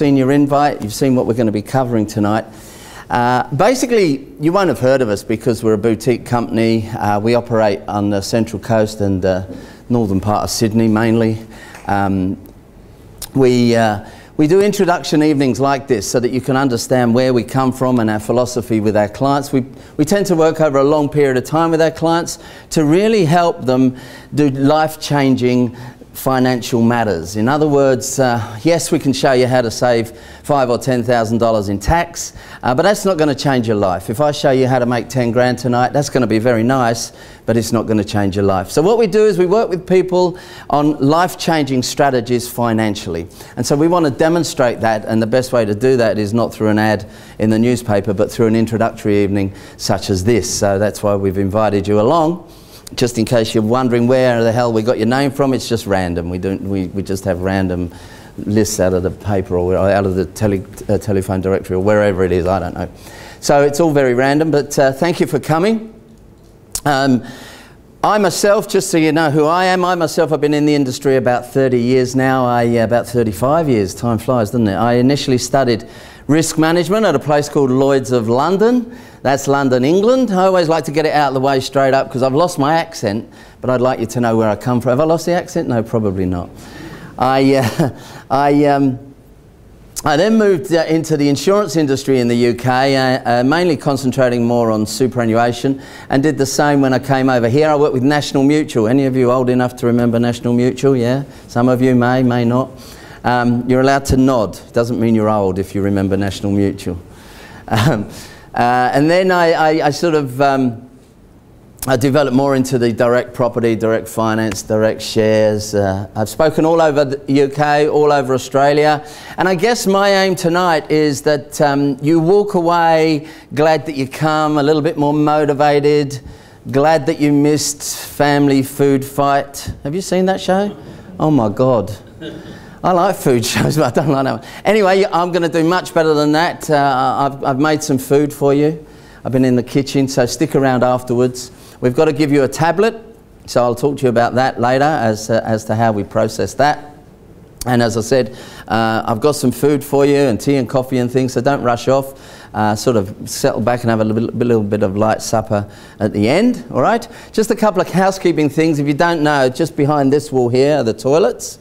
Seen your invite, you've seen what we're going to be covering tonight. Uh, basically, you won't have heard of us because we're a boutique company. Uh, we operate on the central coast and uh, northern part of Sydney mainly. Um, we, uh, we do introduction evenings like this so that you can understand where we come from and our philosophy with our clients. We, we tend to work over a long period of time with our clients to really help them do life changing financial matters. In other words, uh, yes, we can show you how to save five or ten thousand dollars in tax, uh, but that's not going to change your life. If I show you how to make ten grand tonight, that's going to be very nice, but it's not going to change your life. So what we do is we work with people on life-changing strategies financially, and so we want to demonstrate that. And the best way to do that is not through an ad in the newspaper, but through an introductory evening such as this. So that's why we've invited you along just in case you're wondering where the hell we got your name from, it's just random. We, don't, we, we just have random lists out of the paper or out of the tele, uh, telephone directory or wherever it is, I don't know. So it's all very random, but uh, thank you for coming. Um, I myself, just so you know who I am, I myself have been in the industry about 30 years now, I, uh, about 35 years, time flies, doesn't it? I initially studied risk management at a place called Lloyd's of London. That's London, England. I always like to get it out of the way straight up because I've lost my accent, but I'd like you to know where I come from. Have I lost the accent? No, probably not. I, uh, I, um, I then moved uh, into the insurance industry in the UK, uh, uh, mainly concentrating more on superannuation, and did the same when I came over here. I worked with National Mutual. Any of you old enough to remember National Mutual? Yeah? Some of you may, may not. Um, you're allowed to nod. Doesn't mean you're old if you remember National Mutual. Um, uh, and then I, I, I sort of um, I developed more into the direct property, direct finance, direct shares. Uh, I've spoken all over the UK, all over Australia. And I guess my aim tonight is that um, you walk away glad that you come, a little bit more motivated, glad that you missed Family Food Fight. Have you seen that show? Oh my God. I like food shows, but I don't like that one. Anyway, I'm going to do much better than that. Uh, I've, I've made some food for you. I've been in the kitchen, so stick around afterwards. We've got to give you a tablet, so I'll talk to you about that later as, uh, as to how we process that. And as I said, uh, I've got some food for you and tea and coffee and things, so don't rush off. Uh, sort of settle back and have a little, little, bit of light supper at the end, all right? Just a couple of housekeeping things. If you don't know, just behind this wall here are the toilets.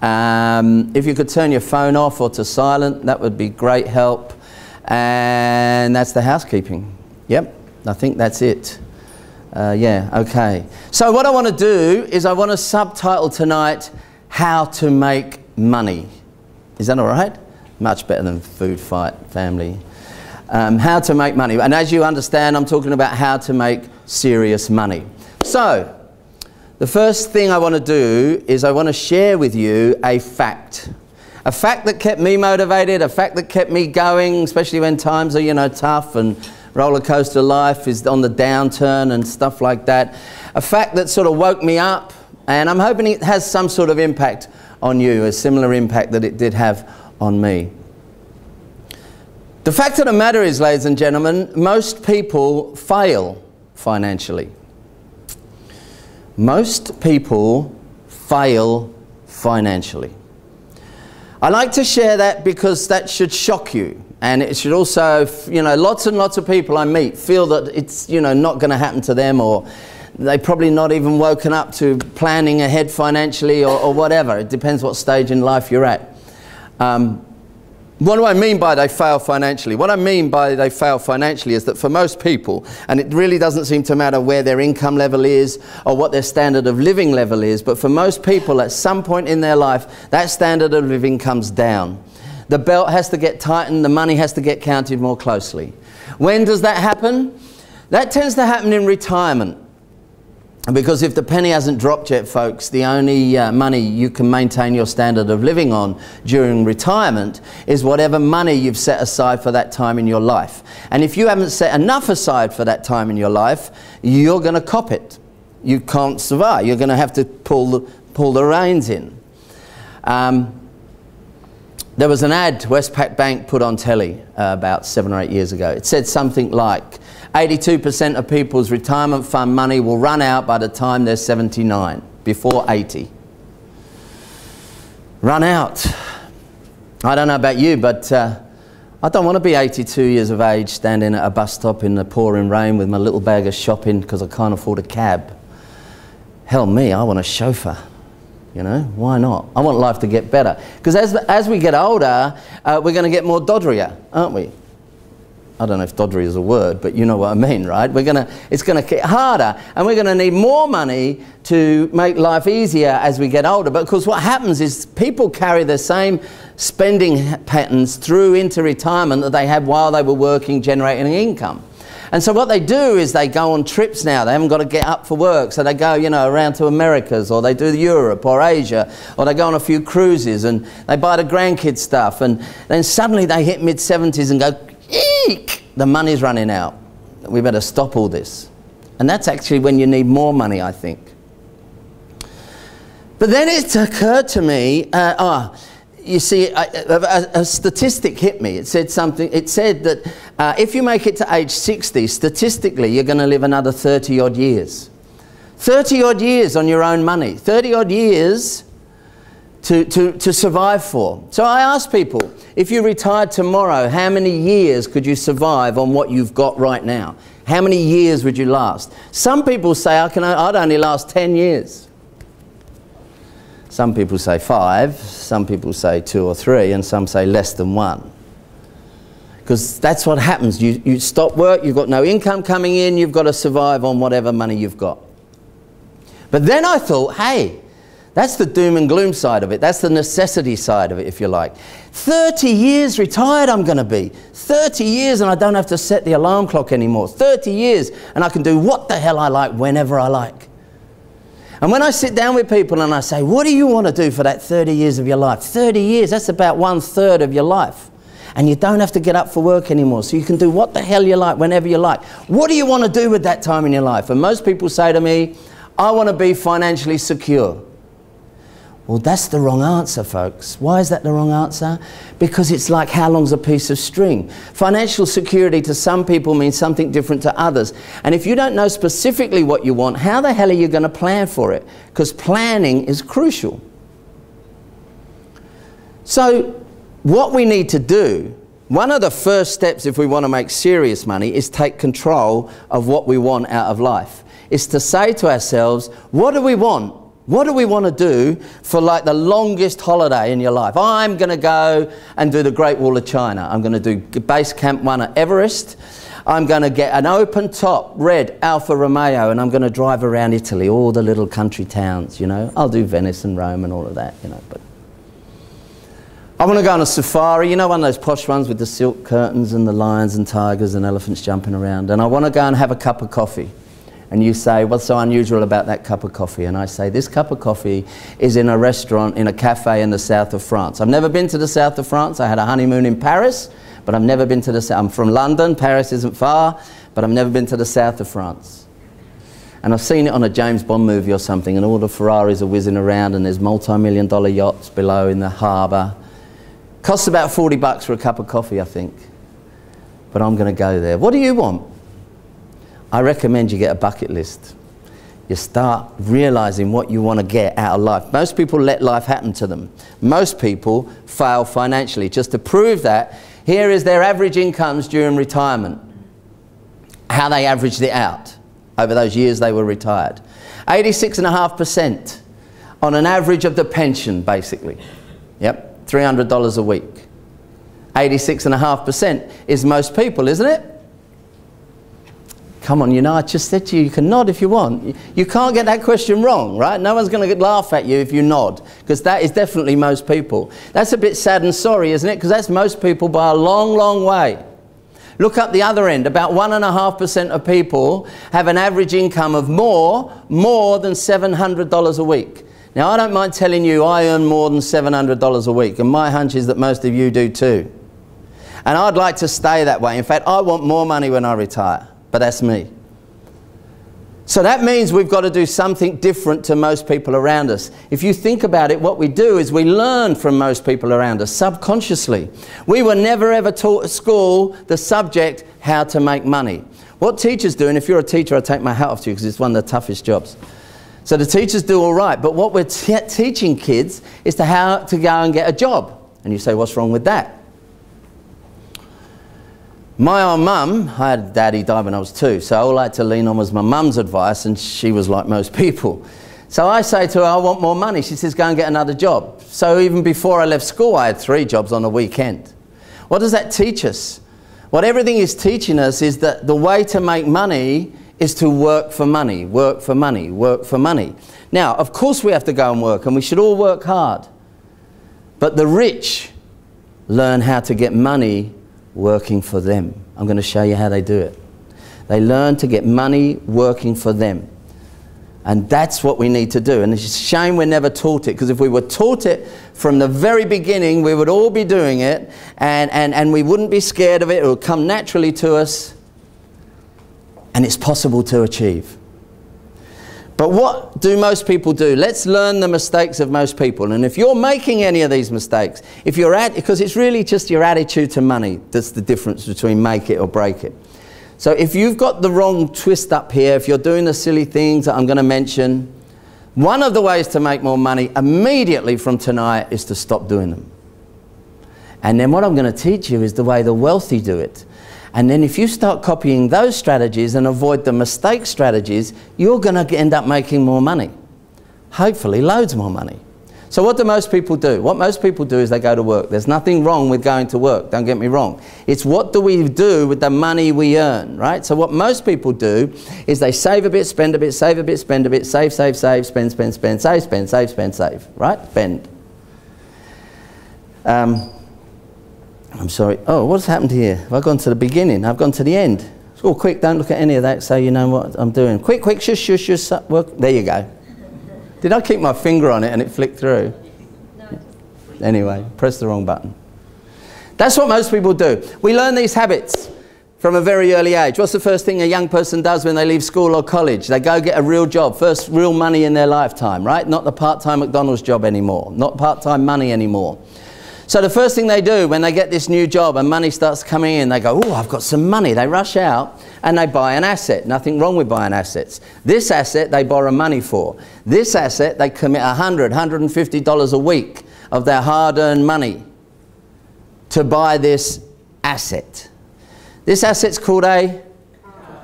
Um, if you could turn your phone off or to silent, that would be great help. And that's the housekeeping. Yep, I think that's it. Uh, yeah, okay. So what I want to do is I want to subtitle tonight, How to Make Money. Is that all right? Much better than Food Fight Family. Um, how to make money. And as you understand, I'm talking about how to make serious money. So, the first thing I want to do is I want to share with you a fact. A fact that kept me motivated, a fact that kept me going, especially when times are, you know, tough and roller coaster life is on the downturn and stuff like that. A fact that sort of woke me up, and I'm hoping it has some sort of impact on you, a similar impact that it did have on me. The fact of the matter is, ladies and gentlemen, most people fail financially. Most people fail financially. I like to share that because that should shock you. And it should also, you know, lots and lots of people I meet feel that it's, you know, not going to happen to them or they probably not even woken up to planning ahead financially or, or whatever. It depends what stage in life you're at. Um, what do I mean by they fail financially? What I mean by they fail financially is that for most people, and it really doesn't seem to matter where their income level is or what their standard of living level is, but for most people at some point in their life, that standard of living comes down. The belt has to get tightened, the money has to get counted more closely. When does that happen? That tends to happen in retirement. Because if the penny hasn't dropped yet, folks, the only uh, money you can maintain your standard of living on during retirement is whatever money you've set aside for that time in your life. And if you haven't set enough aside for that time in your life, you're going to cop it. You can't survive. You're going to have to pull the, pull the reins in. Um, there was an ad Westpac Bank put on telly uh, about seven or eight years ago. It said something like, 82% of people's retirement fund money will run out by the time they're 79, before 80. Run out. I don't know about you, but uh, I don't want to be 82 years of age standing at a bus stop in the pouring rain with my little bag of shopping because I can't afford a cab. Hell me, I want a chauffeur. You know, why not? I want life to get better. Because as, as we get older, uh, we're going to get more dodrier, aren't we? I don't know if doddery is a word, but you know what I mean, right? We're gonna, it's going to get harder, and we're going to need more money to make life easier as we get older. But of course, what happens is people carry the same spending patterns through into retirement that they had while they were working, generating income. And so what they do is they go on trips now. They haven't got to get up for work. So they go, you know, around to Americas or they do Europe or Asia or they go on a few cruises and they buy the grandkids stuff. And then suddenly they hit mid 70s and go, eek, the money's running out. We better stop all this. And that's actually when you need more money, I think. But then it occurred to me, uh, ah, you see, a, statistic hit me. It said something, it said that uh, if you make it to age 60, statistically, you're going to live another 30 odd years. 30 odd years on your own money. 30 odd years to, to, to survive for. So I ask people, if you retired tomorrow, how many years could you survive on what you've got right now? How many years would you last? Some people say, I can, I'd only last 10 years. Some people say five, some people say two or three, and some say less than one. Because that's what happens. You, you stop work, you've got no income coming in, you've got to survive on whatever money you've got. But then I thought, hey, that's the doom and gloom side of it. That's the necessity side of it, if you like. 30 years retired, I'm going to be. 30 years, and I don't have to set the alarm clock anymore. 30 years, and I can do what the hell I like whenever I like. And when I sit down with people and I say, What do you want to do for that 30 years of your life? 30 years, that's about one third of your life. And you don't have to get up for work anymore. So you can do what the hell you like whenever you like. What do you want to do with that time in your life? And most people say to me, I want to be financially secure. Well, that's the wrong answer, folks. Why is that the wrong answer? Because it's like how long's a piece of string? Financial security to some people means something different to others. And if you don't know specifically what you want, how the hell are you going to plan for it? Because planning is crucial. So, what we need to do, one of the first steps if we want to make serious money is take control of what we want out of life. Is to say to ourselves, what do we want? What do we want to do for like the longest holiday in your life? I'm going to go and do the Great Wall of China. I'm going to do base camp one at Everest. I'm going to get an open top red Alfa Romeo and I'm going to drive around Italy, all the little country towns, you know. I'll do Venice and Rome and all of that, you know. But I want to go on a safari, you know, one of those posh ones with the silk curtains and the lions and tigers and elephants jumping around. And I want to go and have a cup of coffee and you say, What's so unusual about that cup of coffee? And I say, This cup of coffee is in a restaurant, in a cafe in the south of France. I've never been to the south of France. I had a honeymoon in Paris, but I've never been to the south. I'm from London. Paris isn't far, but I've never been to the south of France. And I've seen it on a James Bond movie or something, and all the Ferraris are whizzing around, and there's multi million dollar yachts below in the harbour. Costs about 40 bucks for a cup of coffee, I think. But I'm going to go there. What do you want? I recommend you get a bucket list. You start realizing what you want to get out of life. Most people let life happen to them. Most people fail financially. Just to prove that, here is their average incomes during retirement. How they averaged it out over those years they were retired. 86.5% on an average of the pension, basically. Yep, $300 a week. 86.5% is most people, isn't it? Come on, you know, I just said to you, you can nod if you want. You can't get that question wrong, right? No one's going to laugh at you if you nod, because that is definitely most people. That's a bit sad and sorry, isn't it? Because that's most people by a long, long way. Look up the other end. About 1.5% of people have an average income of more, more than $700 a week. Now, I don't mind telling you I earn more than $700 a week, and my hunch is that most of you do too. And I'd like to stay that way. In fact, I want more money when I retire but that's me. So that means we've got to do something different to most people around us. If you think about it, what we do is we learn from most people around us subconsciously. We were never ever taught at school the subject how to make money. What teachers do, and if you're a teacher, I take my hat off to you because it's one of the toughest jobs. So the teachers do all right, but what we're teaching kids is to how to go and get a job. And you say, what's wrong with that? My own mum, I had daddy die when I was two, so all I had to lean on was my mum's advice, and she was like most people. So I say to her, I want more money. She says, go and get another job. So even before I left school, I had three jobs on a weekend. What does that teach us? What everything is teaching us is that the way to make money is to work for money, work for money, work for money. Now, of course, we have to go and work, and we should all work hard. But the rich learn how to get money working for them. I'm going to show you how they do it. They learn to get money working for them. And that's what we need to do. And it's a shame we're never taught it, because if we were taught it from the very beginning, we would all be doing it, and, and, and we wouldn't be scared of it. It would come naturally to us, and it's possible to achieve. But what do most people do? Let's learn the mistakes of most people. And if you're making any of these mistakes, if you're at, because it's really just your attitude to money that's the difference between make it or break it. So if you've got the wrong twist up here, if you're doing the silly things that I'm going to mention, one of the ways to make more money immediately from tonight is to stop doing them. And then what I'm going to teach you is the way the wealthy do it. And then if you start copying those strategies and avoid the mistake strategies, you're going to end up making more money. Hopefully, loads more money. So what do most people do? What most people do is they go to work. There's nothing wrong with going to work, don't get me wrong. It's what do we do with the money we earn, right? So what most people do is they save a bit, spend a bit, save a bit, spend a bit, save, save, save, spend, spend, spend, save, spend, save, spend, save, right? Spend. Um, I'm sorry. Oh, what's happened here? Have I gone to the beginning? I've gone to the end. Oh, quick, don't look at any of that so you know what I'm doing. Quick, quick, shush, shush, shush. Work. There you go. Did I keep my finger on it and it flicked through? No. Anyway, press the wrong button. That's what most people do. We learn these habits from a very early age. What's the first thing a young person does when they leave school or college? They go get a real job, first real money in their lifetime, right? Not the part-time McDonald's job anymore, not part-time money anymore. So the first thing they do when they get this new job and money starts coming in, they go, oh, I've got some money. They rush out and they buy an asset. Nothing wrong with buying assets. This asset they borrow money for. This asset they commit $100, $150 a week of their hard-earned money to buy this asset. This asset's called a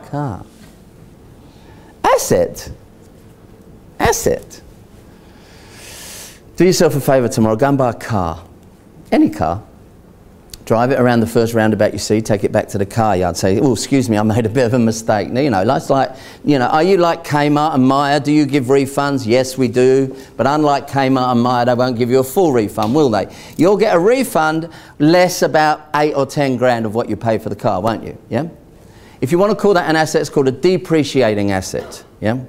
car. Asset. Asset. Do yourself a favour tomorrow, go and buy a car any car, drive it around the first roundabout you see, take it back to the car yard, say, oh, excuse me, I made a bit of a mistake. Now You know, that's like, you know, are you like Kmart and Myer? Do you give refunds? Yes, we do. But unlike Kmart and Myer, they won't give you a full refund, will they? You'll get a refund less about eight or 10 grand of what you pay for the car, won't you? Yeah? If you want to call that an asset, it's called a depreciating asset. Yeah?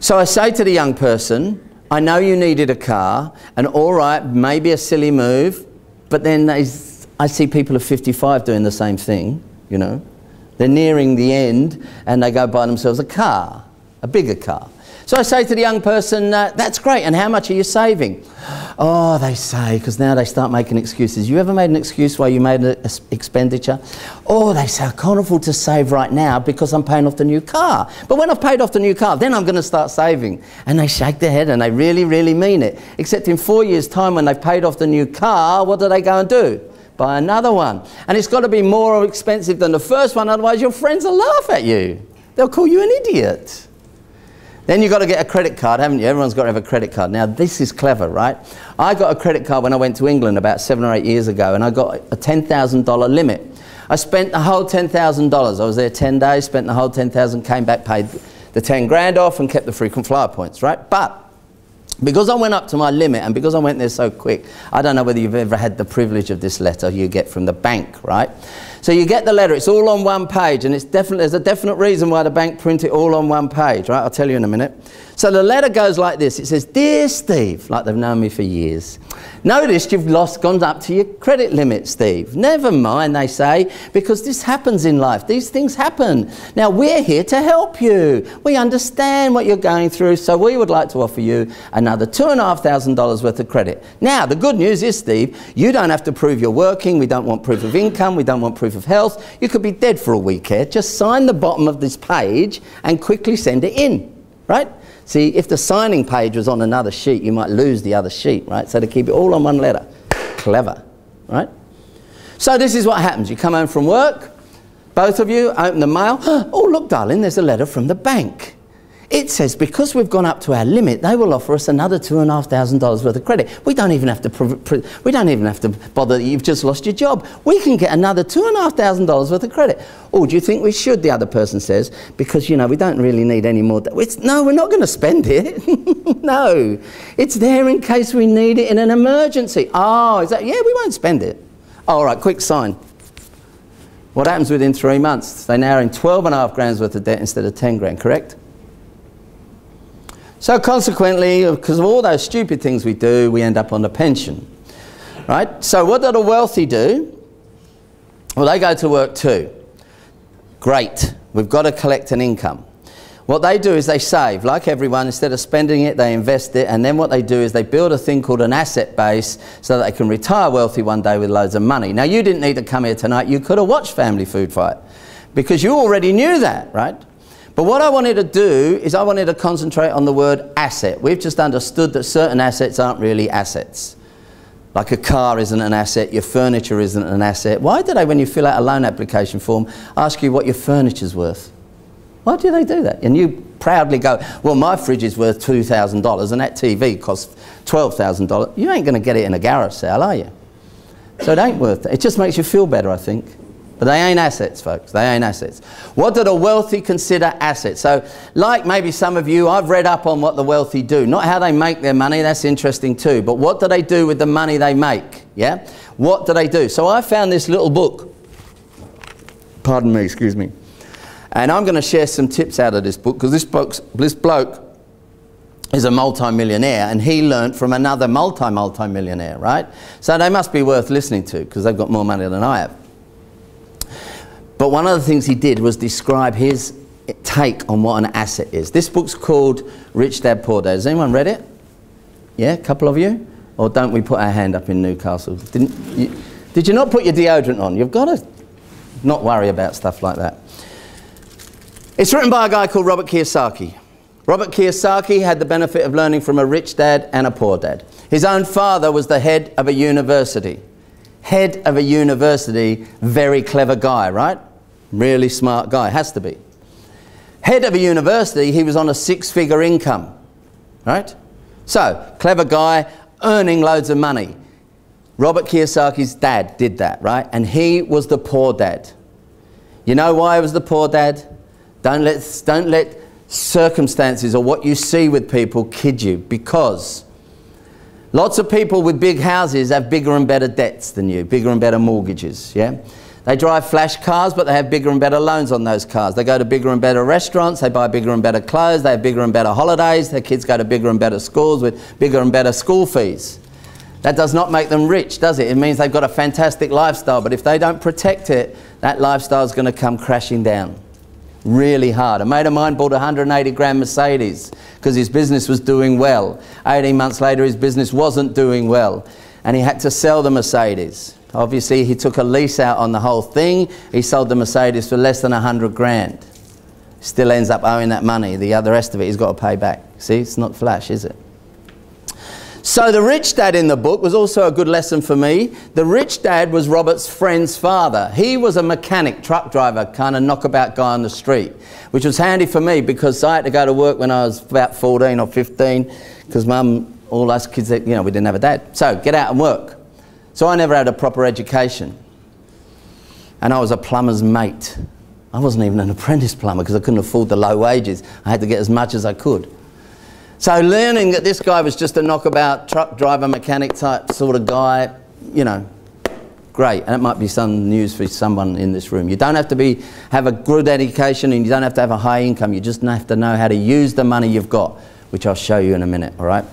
So I say to the young person, I know you needed a car, and all right, maybe a silly move, but then I see people of 55 doing the same thing, you know. They're nearing the end and they go buy themselves a car, a bigger car. So I say to the young person, uh, that's great, and how much are you saving? Oh, they say, because now they start making excuses. You ever made an excuse why you made an expenditure? Oh, they say, I can't afford to save right now because I'm paying off the new car. But when I've paid off the new car, then I'm going to start saving. And they shake their head and they really, really mean it. Except in four years' time, when they've paid off the new car, what do they go and do? Buy another one. And it's got to be more expensive than the first one, otherwise your friends will laugh at you. They'll call you an idiot. Then you've got to get a credit card, haven't you? Everyone's got to have a credit card. Now, this is clever, right? I got a credit card when I went to England about seven or eight years ago, and I got a $10,000 limit. I spent the whole $10,000. I was there 10 days, spent the whole 10,000, came back, paid the 10 grand off, and kept the frequent flyer points, right? But because I went up to my limit and because I went there so quick, I don't know whether you've ever had the privilege of this letter you get from the bank, right? So you get the letter, it's all on one page, and it's definitely, there's a definite reason why the bank print it all on one page, right? I'll tell you in a minute. So the letter goes like this. It says, Dear Steve, like they've known me for years. Noticed you've lost, gone up to your credit limit, Steve. Never mind, they say, because this happens in life. These things happen. Now, we're here to help you. We understand what you're going through, so we would like to offer you another $2,500 worth of credit. Now, the good news is, Steve, you don't have to prove you're working. We don't want proof of income. We don't want proof of health. You could be dead for a week here. Just sign the bottom of this page and quickly send it in. right? See, if the signing page was on another sheet, you might lose the other sheet, right? So to keep it all on one letter. Clever, right? So this is what happens. You come home from work, both of you open the mail. Oh, look, darling, there's a letter from the bank. It says because we've gone up to our limit, they will offer us another two and a half thousand dollars worth of credit. We don't even have to. we don't even have to bother you've just lost your job. We can get another two and a half thousand dollars worth of credit. Oh, do you think we should? The other person says because you know we don't really need any more. It's, no, we're not going to spend it. no, it's there in case we need it in an emergency. Oh, is that? Yeah, we won't spend it. All right, quick sign. What happens within three months? They now are in 12 and a half grand's worth of debt instead of 10 grand, correct? So consequently, because of all those stupid things we do, we end up on a pension. Right? So what do the wealthy do? Well, they go to work too. Great. We've got to collect an income. What they do is they save, like everyone, instead of spending it, they invest it, and then what they do is they build a thing called an asset base so that they can retire wealthy one day with loads of money. Now, you didn't need to come here tonight, you could have watched Family Food Fight because you already knew that, right? But what I wanted to do is I wanted to concentrate on the word asset. We've just understood that certain assets aren't really assets. Like a car isn't an asset, your furniture isn't an asset. Why do they, when you fill out a loan application form, ask you what your furniture's worth? Why do they do that? And you proudly go, well, my fridge is worth $2,000 and that TV costs $12,000. You ain't going to get it in a garage sale, are you? So it ain't worth it. It just makes you feel better, I think. But they ain't assets, folks. They ain't assets. What do the wealthy consider assets? So, like maybe some of you, I've read up on what the wealthy do. Not how they make their money, that's interesting too. But what do they do with the money they make? Yeah? What do they do? So, I found this little book. Pardon me, excuse me. And I'm going to share some tips out of this book because this, this bloke is a multi-millionaire and he learnt from another multi-multi-millionaire, right? So they must be worth listening to because they've got more money than I have. But one of the things he did was describe his take on what an asset is. This book's called Rich Dad Poor Dad. Has anyone read it? Yeah, a couple of you? Or don't we put our hand up in Newcastle? Didn't you, did you not put your deodorant on? You've got to not worry about stuff like that. It's written by a guy called Robert Kiyosaki. Robert Kiyosaki had the benefit of learning from a rich dad and a poor dad. His own father was the head of a university head of a university, very clever guy, right? Really smart guy, has to be. Head of a university, he was on a six figure income, right? So, clever guy, earning loads of money. Robert Kiyosaki's dad did that, right? And he was the poor dad. You know why he was the poor dad? Don't let, don't let circumstances or what you see with people kid you because Lots of people with big houses have bigger and better debts than you, bigger and better mortgages, yeah? They drive flash cars, but they have bigger and better loans on those cars. They go to bigger and better restaurants, they buy bigger and better clothes, they have bigger and better holidays, their kids go to bigger and better schools with bigger and better school fees. That does not make them rich, does it? It means they've got a fantastic lifestyle, but if they don't protect it, that lifestyle is going to come crashing down really hard. A mate of mine bought a 180 grand Mercedes because his business was doing well. 18 months later, his business wasn't doing well and he had to sell the Mercedes. Obviously, he took a lease out on the whole thing. He sold the Mercedes for less than 100 grand. Still ends up owing that money. The other rest of it he's got to pay back. See, it's not flash, is it? So the rich dad in the book was also a good lesson for me. The rich dad was Robert's friend's father. He was a mechanic, truck driver, kind of knockabout guy on the street, which was handy for me because I had to go to work when I was about 14 or 15 because mum, all us kids, you know, we didn't have a dad. So get out and work. So I never had a proper education. And I was a plumber's mate. I wasn't even an apprentice plumber because I couldn't afford the low wages. I had to get as much as I could. So learning that this guy was just a knockabout truck driver, mechanic type sort of guy, you know, great. And it might be some news for someone in this room. You don't have to be, have a good education and you don't have to have a high income. You just have to know how to use the money you've got, which I'll show you in a minute, all right?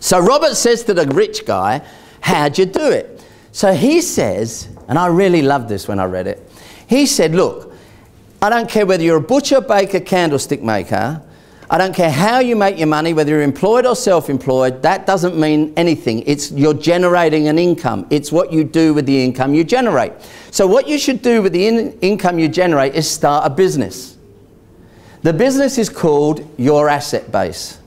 So Robert says to the rich guy, how'd you do it? So he says, and I really loved this when I read it, he said, look, I don't care whether you're a butcher, baker, candlestick maker, I don't care how you make your money, whether you're employed or self-employed, that doesn't mean anything. It's you're generating an income. It's what you do with the income you generate. So what you should do with the in income you generate is start a business. The business is called your asset base.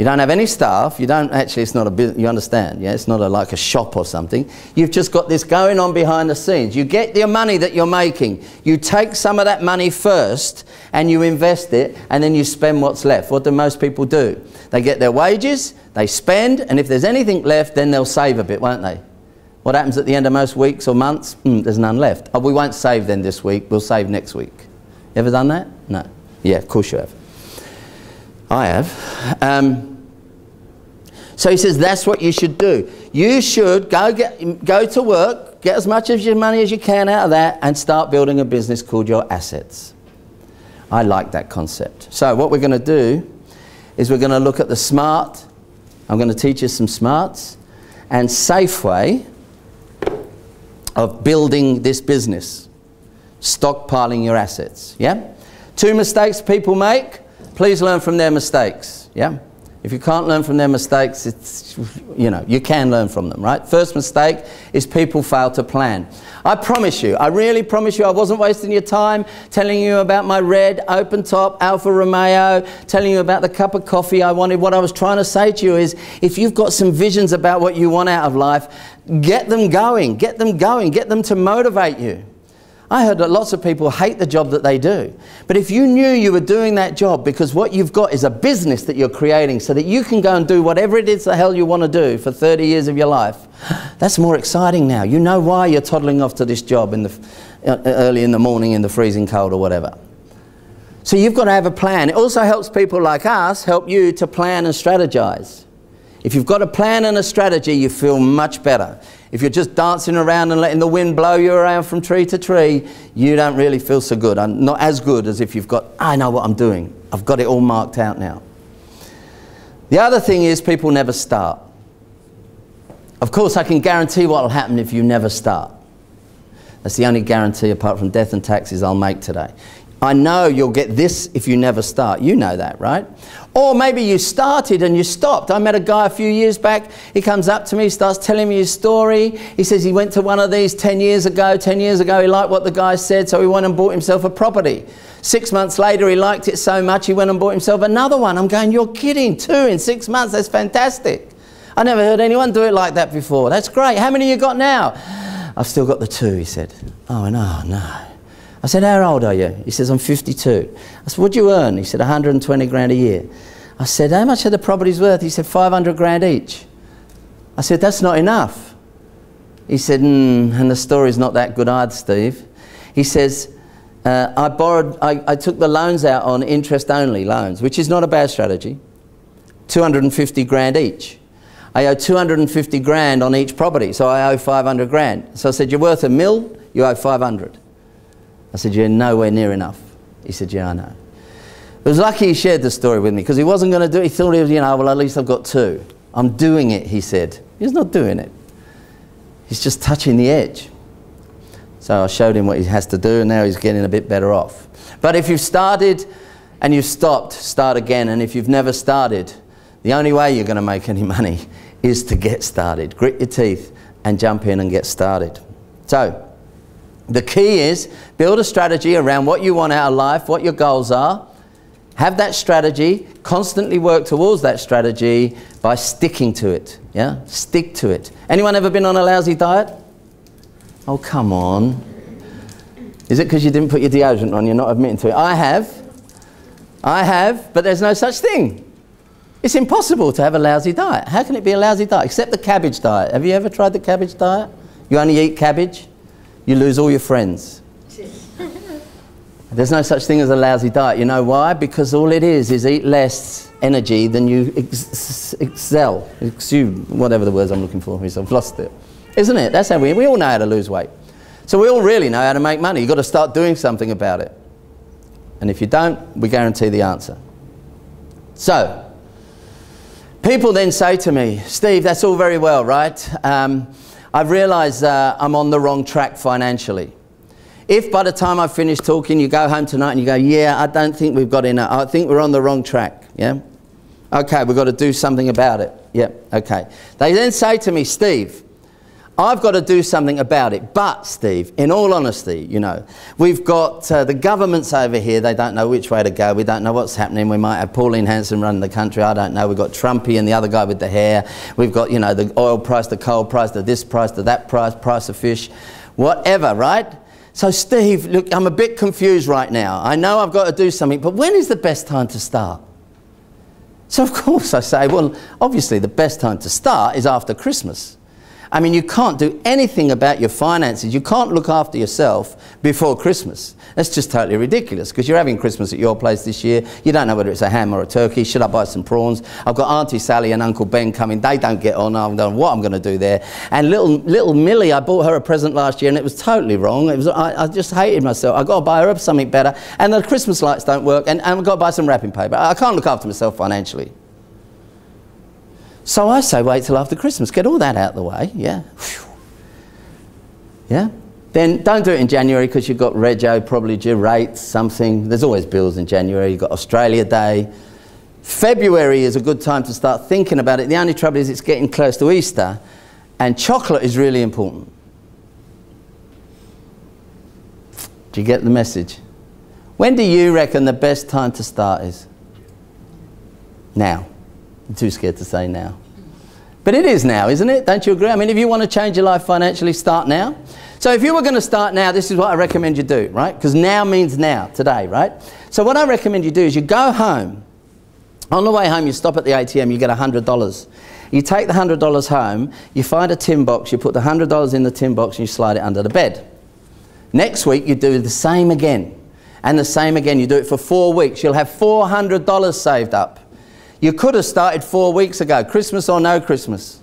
You don't have any staff. You don't actually. It's not a business. You understand? Yeah. It's not a, like a shop or something. You've just got this going on behind the scenes. You get your money that you're making. You take some of that money first and you invest it, and then you spend what's left. What do most people do? They get their wages, they spend, and if there's anything left, then they'll save a bit, won't they? What happens at the end of most weeks or months? Mm, there's none left. Oh, we won't save then this week. We'll save next week. You Ever done that? No. Yeah, of course you have. I have. Um, so he says that's what you should do. You should go, get, go to work, get as much of your money as you can out of that, and start building a business called your assets. I like that concept. So what we're going to do is we're going to look at the smart. I'm going to teach you some smarts and safe way of building this business, stockpiling your assets. Yeah? Two mistakes people make. Please learn from their mistakes. Yeah? If you can't learn from their mistakes, it's, you know, you can learn from them, right? First mistake is people fail to plan. I promise you, I really promise you, I wasn't wasting your time telling you about my red open top Alfa Romeo, telling you about the cup of coffee I wanted. What I was trying to say to you is if you've got some visions about what you want out of life, get them going, get them going, get them to motivate you. I heard that lots of people hate the job that they do. But if you knew you were doing that job because what you've got is a business that you're creating so that you can go and do whatever it is the hell you want to do for 30 years of your life, that's more exciting now. You know why you're toddling off to this job in the, uh, early in the morning in the freezing cold or whatever. So you've got to have a plan. It also helps people like us help you to plan and strategize. If you've got a plan and a strategy, you feel much better. If you're just dancing around and letting the wind blow you around from tree to tree, you don't really feel so good. I'm not as good as if you've got, I know what I'm doing. I've got it all marked out now. The other thing is people never start. Of course, I can guarantee what will happen if you never start. That's the only guarantee, apart from death and taxes, I'll make today. I know you'll get this if you never start. You know that, right? Or maybe you started and you stopped. I met a guy a few years back. He comes up to me, starts telling me his story. He says he went to one of these 10 years ago. 10 years ago, he liked what the guy said, so he went and bought himself a property. Six months later, he liked it so much, he went and bought himself another one. I'm going, you're kidding. Two in six months, that's fantastic. I never heard anyone do it like that before. That's great. How many you got now? I've still got the two, he said. Oh, no, no. I said, how old are you? He says, I'm 52. I said, what do you earn? He said, 120 grand a year. I said, how much are the properties worth? He said, 500 grand each. I said, that's not enough. He said, mm, and the story's not that good either, Steve. He says, uh, I borrowed, I, I took the loans out on interest only loans, which is not a bad strategy. 250 grand each. I owe 250 grand on each property, so I owe 500 grand. So I said, you're worth a mill, you owe 500. I said, You're nowhere near enough. He said, Yeah, I know. It was lucky he shared the story with me because he wasn't going to do it. He thought he was, you know, well, at least I've got two. I'm doing it, he said. He's not doing it. He's just touching the edge. So I showed him what he has to do, and now he's getting a bit better off. But if you've started and you've stopped, start again. And if you've never started, the only way you're going to make any money is to get started. Grit your teeth and jump in and get started. So, the key is build a strategy around what you want out of life, what your goals are. Have that strategy, constantly work towards that strategy by sticking to it. Yeah? Stick to it. Anyone ever been on a lousy diet? Oh, come on. Is it because you didn't put your deodorant on? You're not admitting to it. I have. I have, but there's no such thing. It's impossible to have a lousy diet. How can it be a lousy diet? Except the cabbage diet. Have you ever tried the cabbage diet? You only eat cabbage? You lose all your friends. There's no such thing as a lousy diet. You know why? Because all it is is eat less energy than you ex excel, exude, whatever the words I'm looking for. Is. I've lost it. Isn't it? That's how we, we all know how to lose weight. So we all really know how to make money. You've got to start doing something about it. And if you don't, we guarantee the answer. So, people then say to me, Steve, that's all very well, right? Um, I've realized uh, I'm on the wrong track financially. If by the time I finish talking, you go home tonight and you go, yeah, I don't think we've got enough. I think we're on the wrong track. Yeah? Okay, we've got to do something about it. Yeah, okay. They then say to me, Steve, I've got to do something about it. But, Steve, in all honesty, you know, we've got uh, the governments over here, they don't know which way to go. We don't know what's happening. We might have Pauline Hanson running the country. I don't know. We've got Trumpy and the other guy with the hair. We've got, you know, the oil price, the coal price, the this price, the that price, price of fish, whatever, right? So, Steve, look, I'm a bit confused right now. I know I've got to do something, but when is the best time to start? So, of course, I say, well, obviously, the best time to start is after Christmas. I mean, you can't do anything about your finances. You can't look after yourself before Christmas. That's just totally ridiculous because you're having Christmas at your place this year. You don't know whether it's a ham or a turkey. Should I buy some prawns? I've got Auntie Sally and Uncle Ben coming. They don't get on. I don't know what I'm going to do there. And little, little Millie, I bought her a present last year and it was totally wrong. It was, I, I just hated myself. I've got to buy her something better. And the Christmas lights don't work. And, and I've got to buy some wrapping paper. I can't look after myself financially. So I say wait till after Christmas, get all that out of the way, yeah. Whew. Yeah? Then don't do it in January because you've got Rego, probably due rates, something. There's always bills in January. You've got Australia Day. February is a good time to start thinking about it. The only trouble is it's getting close to Easter and chocolate is really important. Do you get the message? When do you reckon the best time to start is? Now. I'm too scared to say now. But it is now, isn't it? Don't you agree? I mean, if you want to change your life financially, start now. So if you were going to start now, this is what I recommend you do, right? Because now means now, today, right? So what I recommend you do is you go home. On the way home, you stop at the ATM, you get $100. You take the $100 home, you find a tin box, you put the $100 in the tin box and you slide it under the bed. Next week, you do the same again. And the same again. You do it for four weeks. You'll have $400 saved up. You could have started four weeks ago, Christmas or no Christmas.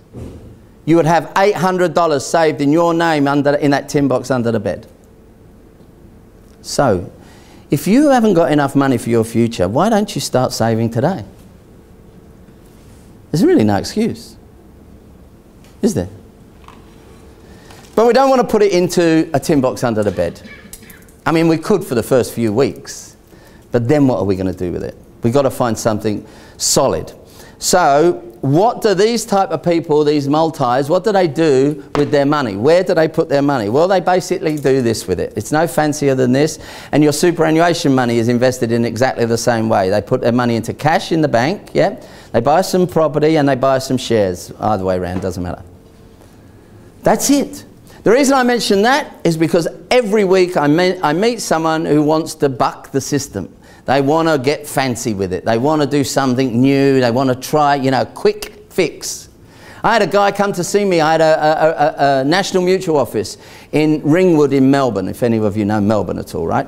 You would have $800 saved in your name under, in that tin box under the bed. So, if you haven't got enough money for your future, why don't you start saving today? There's really no excuse, is there? But we don't want to put it into a tin box under the bed. I mean, we could for the first few weeks, but then what are we going to do with it? We've got to find something solid. So what do these type of people, these multis, what do they do with their money? Where do they put their money? Well, they basically do this with it. It's no fancier than this. And your superannuation money is invested in exactly the same way. They put their money into cash in the bank, yeah? They buy some property and they buy some shares. Either way around, doesn't matter. That's it. The reason I mention that is because every week I, meet, I meet someone who wants to buck the system. They want to get fancy with it. They want to do something new. They want to try, you know, quick fix. I had a guy come to see me. I had a, a, a, a National Mutual office in Ringwood in Melbourne, if any of you know Melbourne at all, right?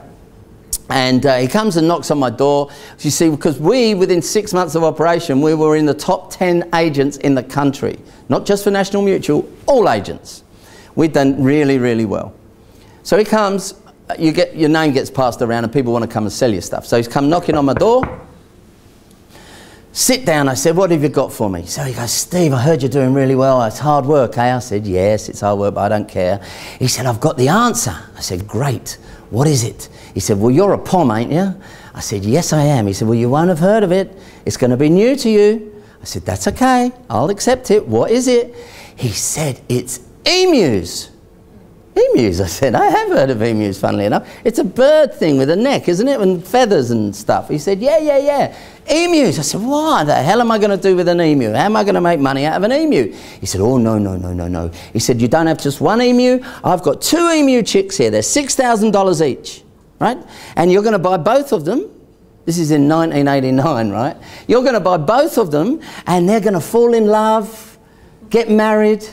And uh, he comes and knocks on my door. You see, because we, within six months of operation, we were in the top 10 agents in the country. Not just for National Mutual, all agents. We'd done really, really well. So he comes, you get, your name gets passed around and people want to come and sell you stuff. So he's come knocking on my door. Sit down, I said, what have you got for me? So he goes, Steve, I heard you're doing really well. It's hard work, eh? I said, yes, it's hard work, but I don't care. He said, I've got the answer. I said, great. What is it? He said, well, you're a POM, ain't you? I said, yes, I am. He said, well, you won't have heard of it. It's going to be new to you. I said, that's okay. I'll accept it. What is it? He said, it's emus. Emus, I said. I have heard of emus, funnily enough. It's a bird thing with a neck, isn't it? And feathers and stuff. He said, yeah, yeah, yeah. Emus. I said, what the hell am I going to do with an emu? How am I going to make money out of an emu? He said, oh, no, no, no, no, no. He said, you don't have just one emu. I've got two emu chicks here. They're $6,000 each, right? And you're going to buy both of them. This is in 1989, right? You're going to buy both of them and they're going to fall in love, get married,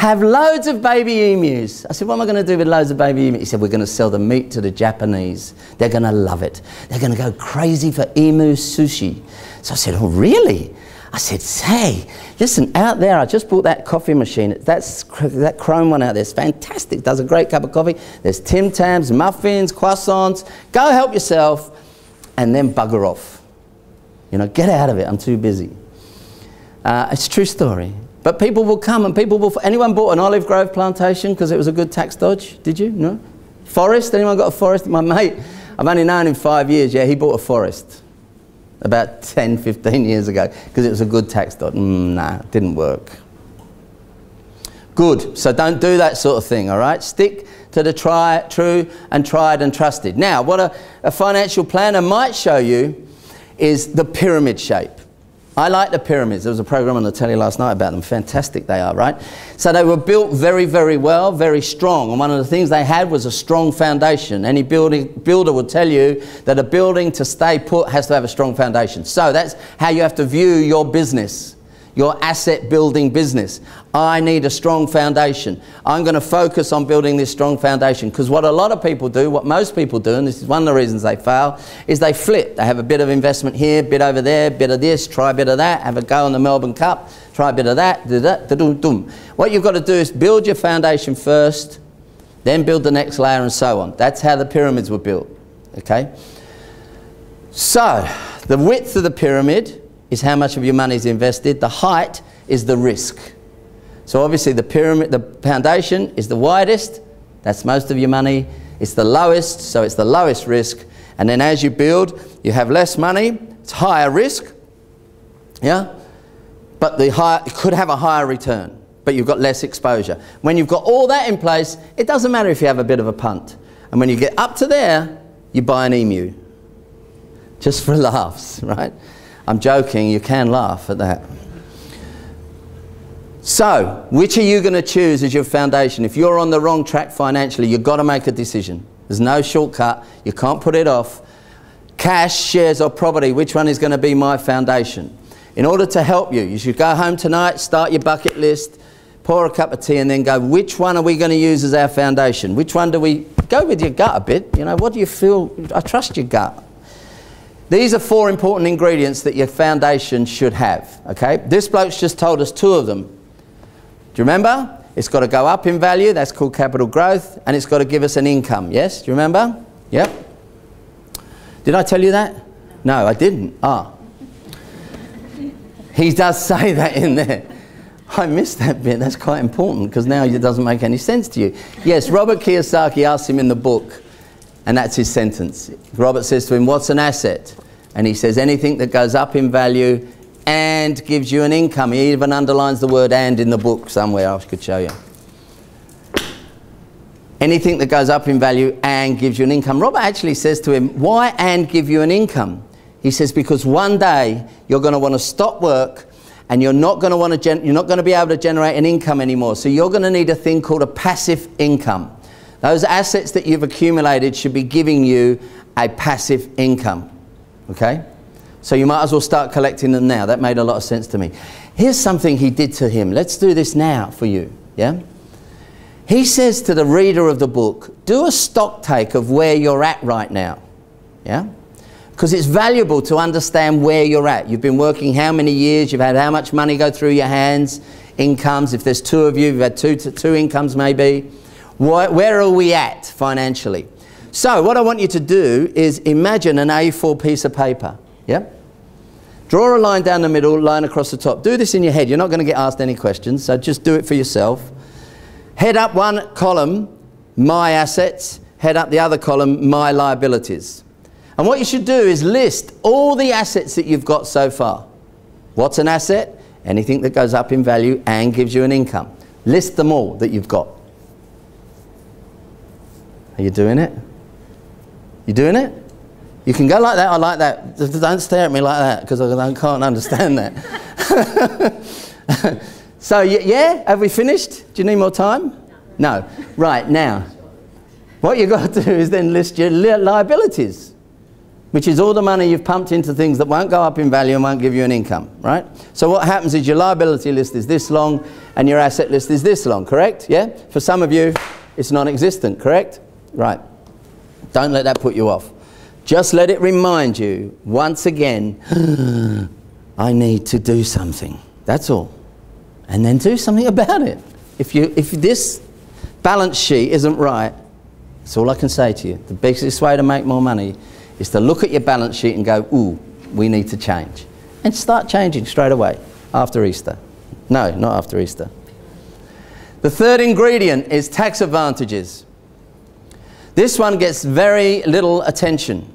have loads of baby emus. I said, what am I going to do with loads of baby emus? He said, we're going to sell the meat to the Japanese. They're going to love it. They're going to go crazy for emu sushi. So I said, oh, really? I said, Say, listen, out there, I just bought that coffee machine. That's that chrome one out there. It's fantastic. Does a great cup of coffee. There's Tim Tams, muffins, croissants. Go help yourself and then bugger off. You know, get out of it. I'm too busy. Uh, it's a true story. But people will come and people will. Anyone bought an olive grove plantation because it was a good tax dodge? Did you? No? Forest? Anyone got a forest? My mate, I've only known him five years. Yeah, he bought a forest about 10, 15 years ago because it was a good tax dodge. Mm, nah, didn't work. Good. So don't do that sort of thing, all right? Stick to the try, true and tried and trusted. Now, what a, a financial planner might show you is the pyramid shape. I like the pyramids. There was a program on the telly last night about them. Fantastic they are, right? So they were built very, very well, very strong. And one of the things they had was a strong foundation. Any building, builder would tell you that a building to stay put has to have a strong foundation. So that's how you have to view your business your asset building business. I need a strong foundation. I'm going to focus on building this strong foundation because what a lot of people do, what most people do, and this is one of the reasons they fail, is they flip. They have a bit of investment here, bit over there, bit of this, try a bit of that, have a go on the Melbourne Cup, try a bit of that, da dum dum. What you've got to do is build your foundation first, then build the next layer and so on. That's how the pyramids were built. Okay? So, the width of the pyramid is how much of your money is invested. The height is the risk. So obviously the pyramid, the foundation is the widest. That's most of your money. It's the lowest, so it's the lowest risk. And then as you build, you have less money. It's higher risk. Yeah? But the higher, it could have a higher return. But you've got less exposure. When you've got all that in place, it doesn't matter if you have a bit of a punt. And when you get up to there, you buy an emu. Just for laughs, right? I'm joking, you can laugh at that. So, which are you going to choose as your foundation? If you're on the wrong track financially, you've got to make a decision. There's no shortcut. You can't put it off. Cash, shares, or property, which one is going to be my foundation? In order to help you, you should go home tonight, start your bucket list, pour a cup of tea, and then go, which one are we going to use as our foundation? Which one do we go with your gut a bit? You know, what do you feel? I trust your gut. These are four important ingredients that your foundation should have. Okay, this bloke's just told us two of them. Do you remember? It's got to go up in value, that's called capital growth, and it's got to give us an income. Yes? Do you remember? Yep. Did I tell you that? No, I didn't. Ah. He does say that in there. I missed that bit. That's quite important because now it doesn't make any sense to you. Yes, Robert Kiyosaki asked him in the book, and that's his sentence. Robert says to him, What's an asset? And he says, Anything that goes up in value and gives you an income. He even underlines the word and in the book somewhere. I could show you. Anything that goes up in value and gives you an income. Robert actually says to him, Why and give you an income? He says, Because one day you're going to want to stop work and you're not going to want to you're not going to be able to generate an income anymore. So you're going to need a thing called a passive income. Those assets that you've accumulated should be giving you a passive income. Okay? So you might as well start collecting them now. That made a lot of sense to me. Here's something he did to him. Let's do this now for you. Yeah? He says to the reader of the book, do a stock take of where you're at right now. Yeah? Because it's valuable to understand where you're at. You've been working how many years, you've had how much money go through your hands, incomes. If there's two of you, you've had two, two incomes maybe. Where are we at financially? So what I want you to do is imagine an A4 piece of paper. Yeah? Draw a line down the middle, line across the top. Do this in your head. You're not going to get asked any questions, so just do it for yourself. Head up one column, my assets. Head up the other column, my liabilities. And what you should do is list all the assets that you've got so far. What's an asset? Anything that goes up in value and gives you an income. List them all that you've got. Are you doing it? You doing it? You can go like that, I like that. Don't stare at me like that because I can't understand that. so, yeah, have we finished? Do you need more time? No. Right, now, what you've got to do is then list your li liabilities, which is all the money you've pumped into things that won't go up in value and won't give you an income, right? So, what happens is your liability list is this long and your asset list is this long, correct? Yeah? For some of you, it's non existent, correct? Right. Don't let that put you off. Just let it remind you once again, I need to do something. That's all. And then do something about it. If, you, if this balance sheet isn't right, that's all I can say to you. The biggest way to make more money is to look at your balance sheet and go, ooh, we need to change. And start changing straight away after Easter. No, not after Easter. The third ingredient is tax advantages. This one gets very little attention.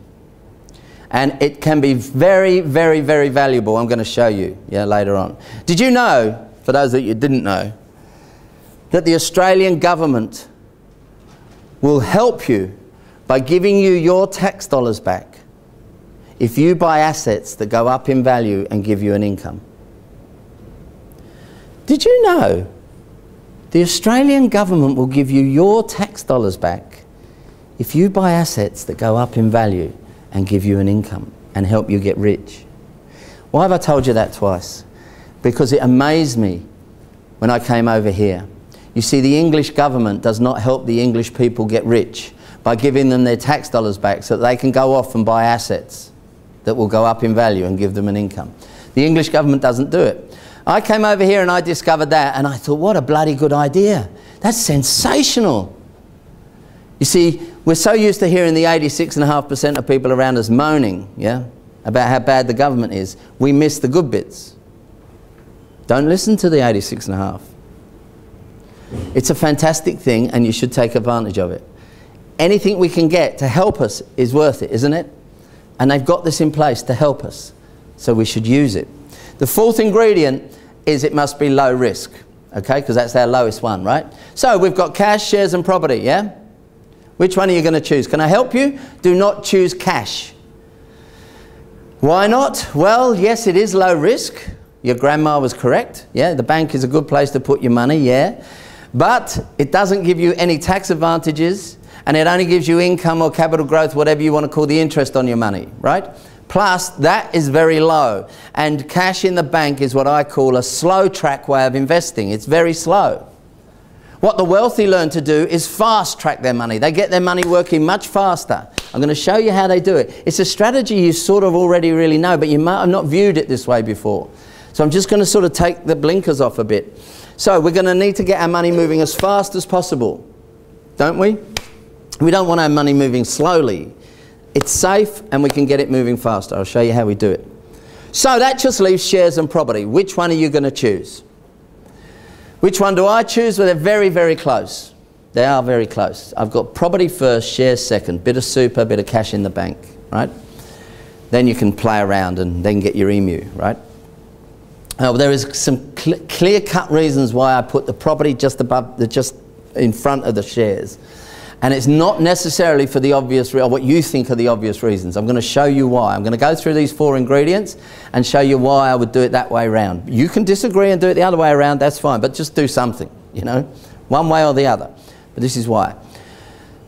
And it can be very, very, very valuable. I'm going to show you yeah, later on. Did you know, for those that you didn't know, that the Australian government will help you by giving you your tax dollars back if you buy assets that go up in value and give you an income. Did you know the Australian government will give you your tax dollars back if you buy assets that go up in value and give you an income and help you get rich? Why have I told you that twice? Because it amazed me when I came over here. You see, the English government does not help the English people get rich by giving them their tax dollars back so that they can go off and buy assets that will go up in value and give them an income. The English government doesn't do it. I came over here and I discovered that and I thought, what a bloody good idea. That's sensational. You see, we're so used to hearing the 86.5% of people around us moaning, yeah, about how bad the government is. We miss the good bits. Don't listen to the 86.5. It's a fantastic thing and you should take advantage of it. Anything we can get to help us is worth it, isn't it? And they've got this in place to help us, so we should use it. The fourth ingredient is it must be low risk, okay, because that's our lowest one, right? So we've got cash, shares and property, yeah? Which one are you going to choose? Can I help you? Do not choose cash. Why not? Well, yes, it is low risk. Your grandma was correct. Yeah, the bank is a good place to put your money, yeah. But it doesn't give you any tax advantages and it only gives you income or capital growth, whatever you want to call the interest on your money, right? Plus, that is very low. And cash in the bank is what I call a slow track way of investing. It's very slow. What the wealthy learn to do is fast track their money. They get their money working much faster. I'm going to show you how they do it. It's a strategy you sort of already really know, but you might have not viewed it this way before. So I'm just going to sort of take the blinkers off a bit. So we're going to need to get our money moving as fast as possible, don't we? We don't want our money moving slowly. It's safe and we can get it moving faster. I'll show you how we do it. So that just leaves shares and property. Which one are you going to choose? Which one do I choose? Well, they're very, very close. They are very close. I've got property first, shares second, bit of super, bit of cash in the bank, right? Then you can play around and then get your emu, right? Uh, there is some cl clear-cut reasons why I put the property just above, the, just in front of the shares. And it's not necessarily for the obvious, or what you think are the obvious reasons. I'm going to show you why. I'm going to go through these four ingredients and show you why I would do it that way around. You can disagree and do it the other way around, that's fine, but just do something, you know, one way or the other. But this is why.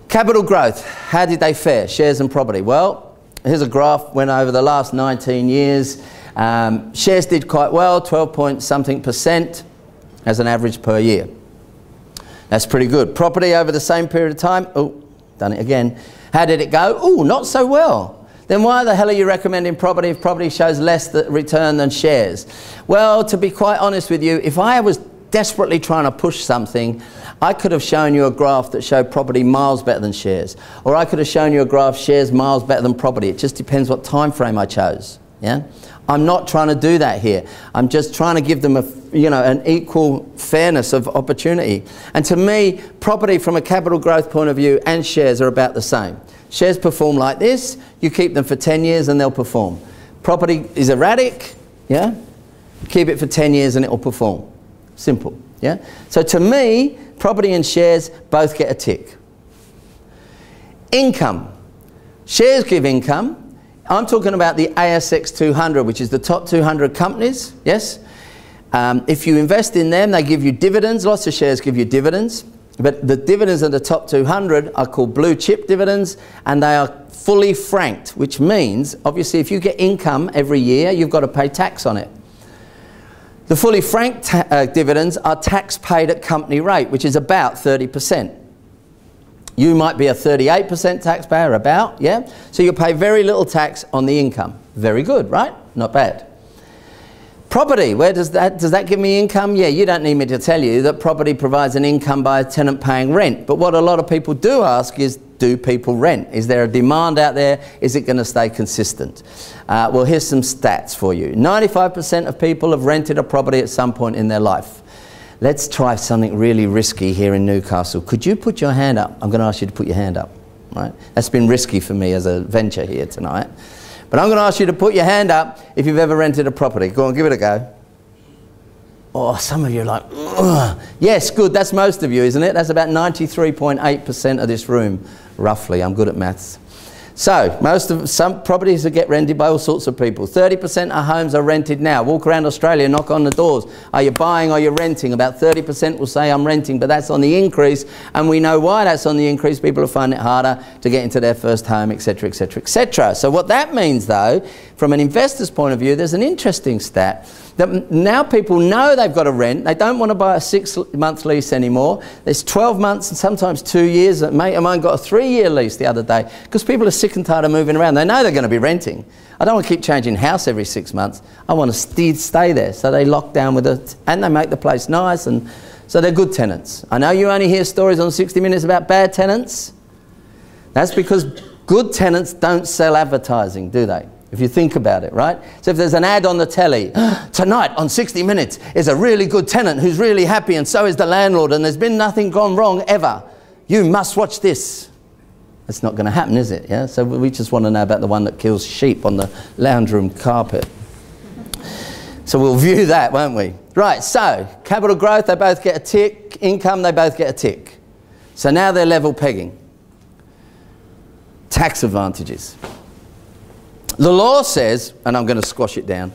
Capital growth, how did they fare? Shares and property. Well, here's a graph, went over the last 19 years. Um, shares did quite well, 12 point something percent as an average per year. That's pretty good. Property over the same period of time, oh, done it again. How did it go? Oh, not so well. Then why the hell are you recommending property if property shows less return than shares? Well, to be quite honest with you, if I was desperately trying to push something, I could have shown you a graph that showed property miles better than shares. Or I could have shown you a graph shares miles better than property. It just depends what time frame I chose. Yeah? I'm not trying to do that here. I'm just trying to give them a, you know, an equal fairness of opportunity. And to me, property from a capital growth point of view and shares are about the same. Shares perform like this, you keep them for 10 years and they'll perform. Property is erratic, yeah? Keep it for 10 years and it will perform. Simple, yeah? So to me, property and shares both get a tick. Income. Shares give income, I'm talking about the ASX 200, which is the top 200 companies, yes? Um, if you invest in them, they give you dividends. Lots of shares give you dividends. But the dividends of the top 200 are called blue chip dividends and they are fully franked, which means, obviously, if you get income every year, you've got to pay tax on it. The fully franked uh, dividends are tax paid at company rate, which is about 30%. You might be a 38% taxpayer, about, yeah? So you pay very little tax on the income. Very good, right? Not bad. Property, where does that, does that give me income? Yeah, you don't need me to tell you that property provides an income by a tenant paying rent. But what a lot of people do ask is, do people rent? Is there a demand out there? Is it going to stay consistent? Uh, well, here's some stats for you. 95% of people have rented a property at some point in their life. Let's try something really risky here in Newcastle. Could you put your hand up? I'm going to ask you to put your hand up. Right? That's been risky for me as a venture here tonight. But I'm going to ask you to put your hand up if you've ever rented a property. Go on, give it a go. Oh, some of you are like, Ugh. yes, good. That's most of you, isn't it? That's about 93.8% of this room, roughly. I'm good at maths. So, most of some properties that get rented by all sorts of people. 30% of homes are rented now. Walk around Australia, knock on the doors. Are you buying or you renting? About 30% will say I'm renting, but that's on the increase. And we know why that's on the increase. People are finding it harder to get into their first home, etc., etc., etc. So, what that means, though, from an investor's point of view, there's an interesting stat that now people know they've got a rent. They don't want to buy a six month lease anymore. There's 12 months and sometimes two years. A mate of mine got a three year lease the other day because people are sick and tired of moving around. They know they're going to be renting. I don't want to keep changing house every six months. I want to st stay there. So they lock down with it and they make the place nice. And so they're good tenants. I know you only hear stories on 60 Minutes about bad tenants. That's because good tenants don't sell advertising, do they? If you think about it, right? So if there's an ad on the telly, tonight on 60 Minutes is a really good tenant who's really happy and so is the landlord and there's been nothing gone wrong ever. You must watch this. It's not going to happen, is it? Yeah. So we just want to know about the one that kills sheep on the lounge room carpet. So we'll view that, won't we? Right, so capital growth, they both get a tick. Income, they both get a tick. So now they're level pegging. Tax advantages. The law says, and I'm going to squash it down,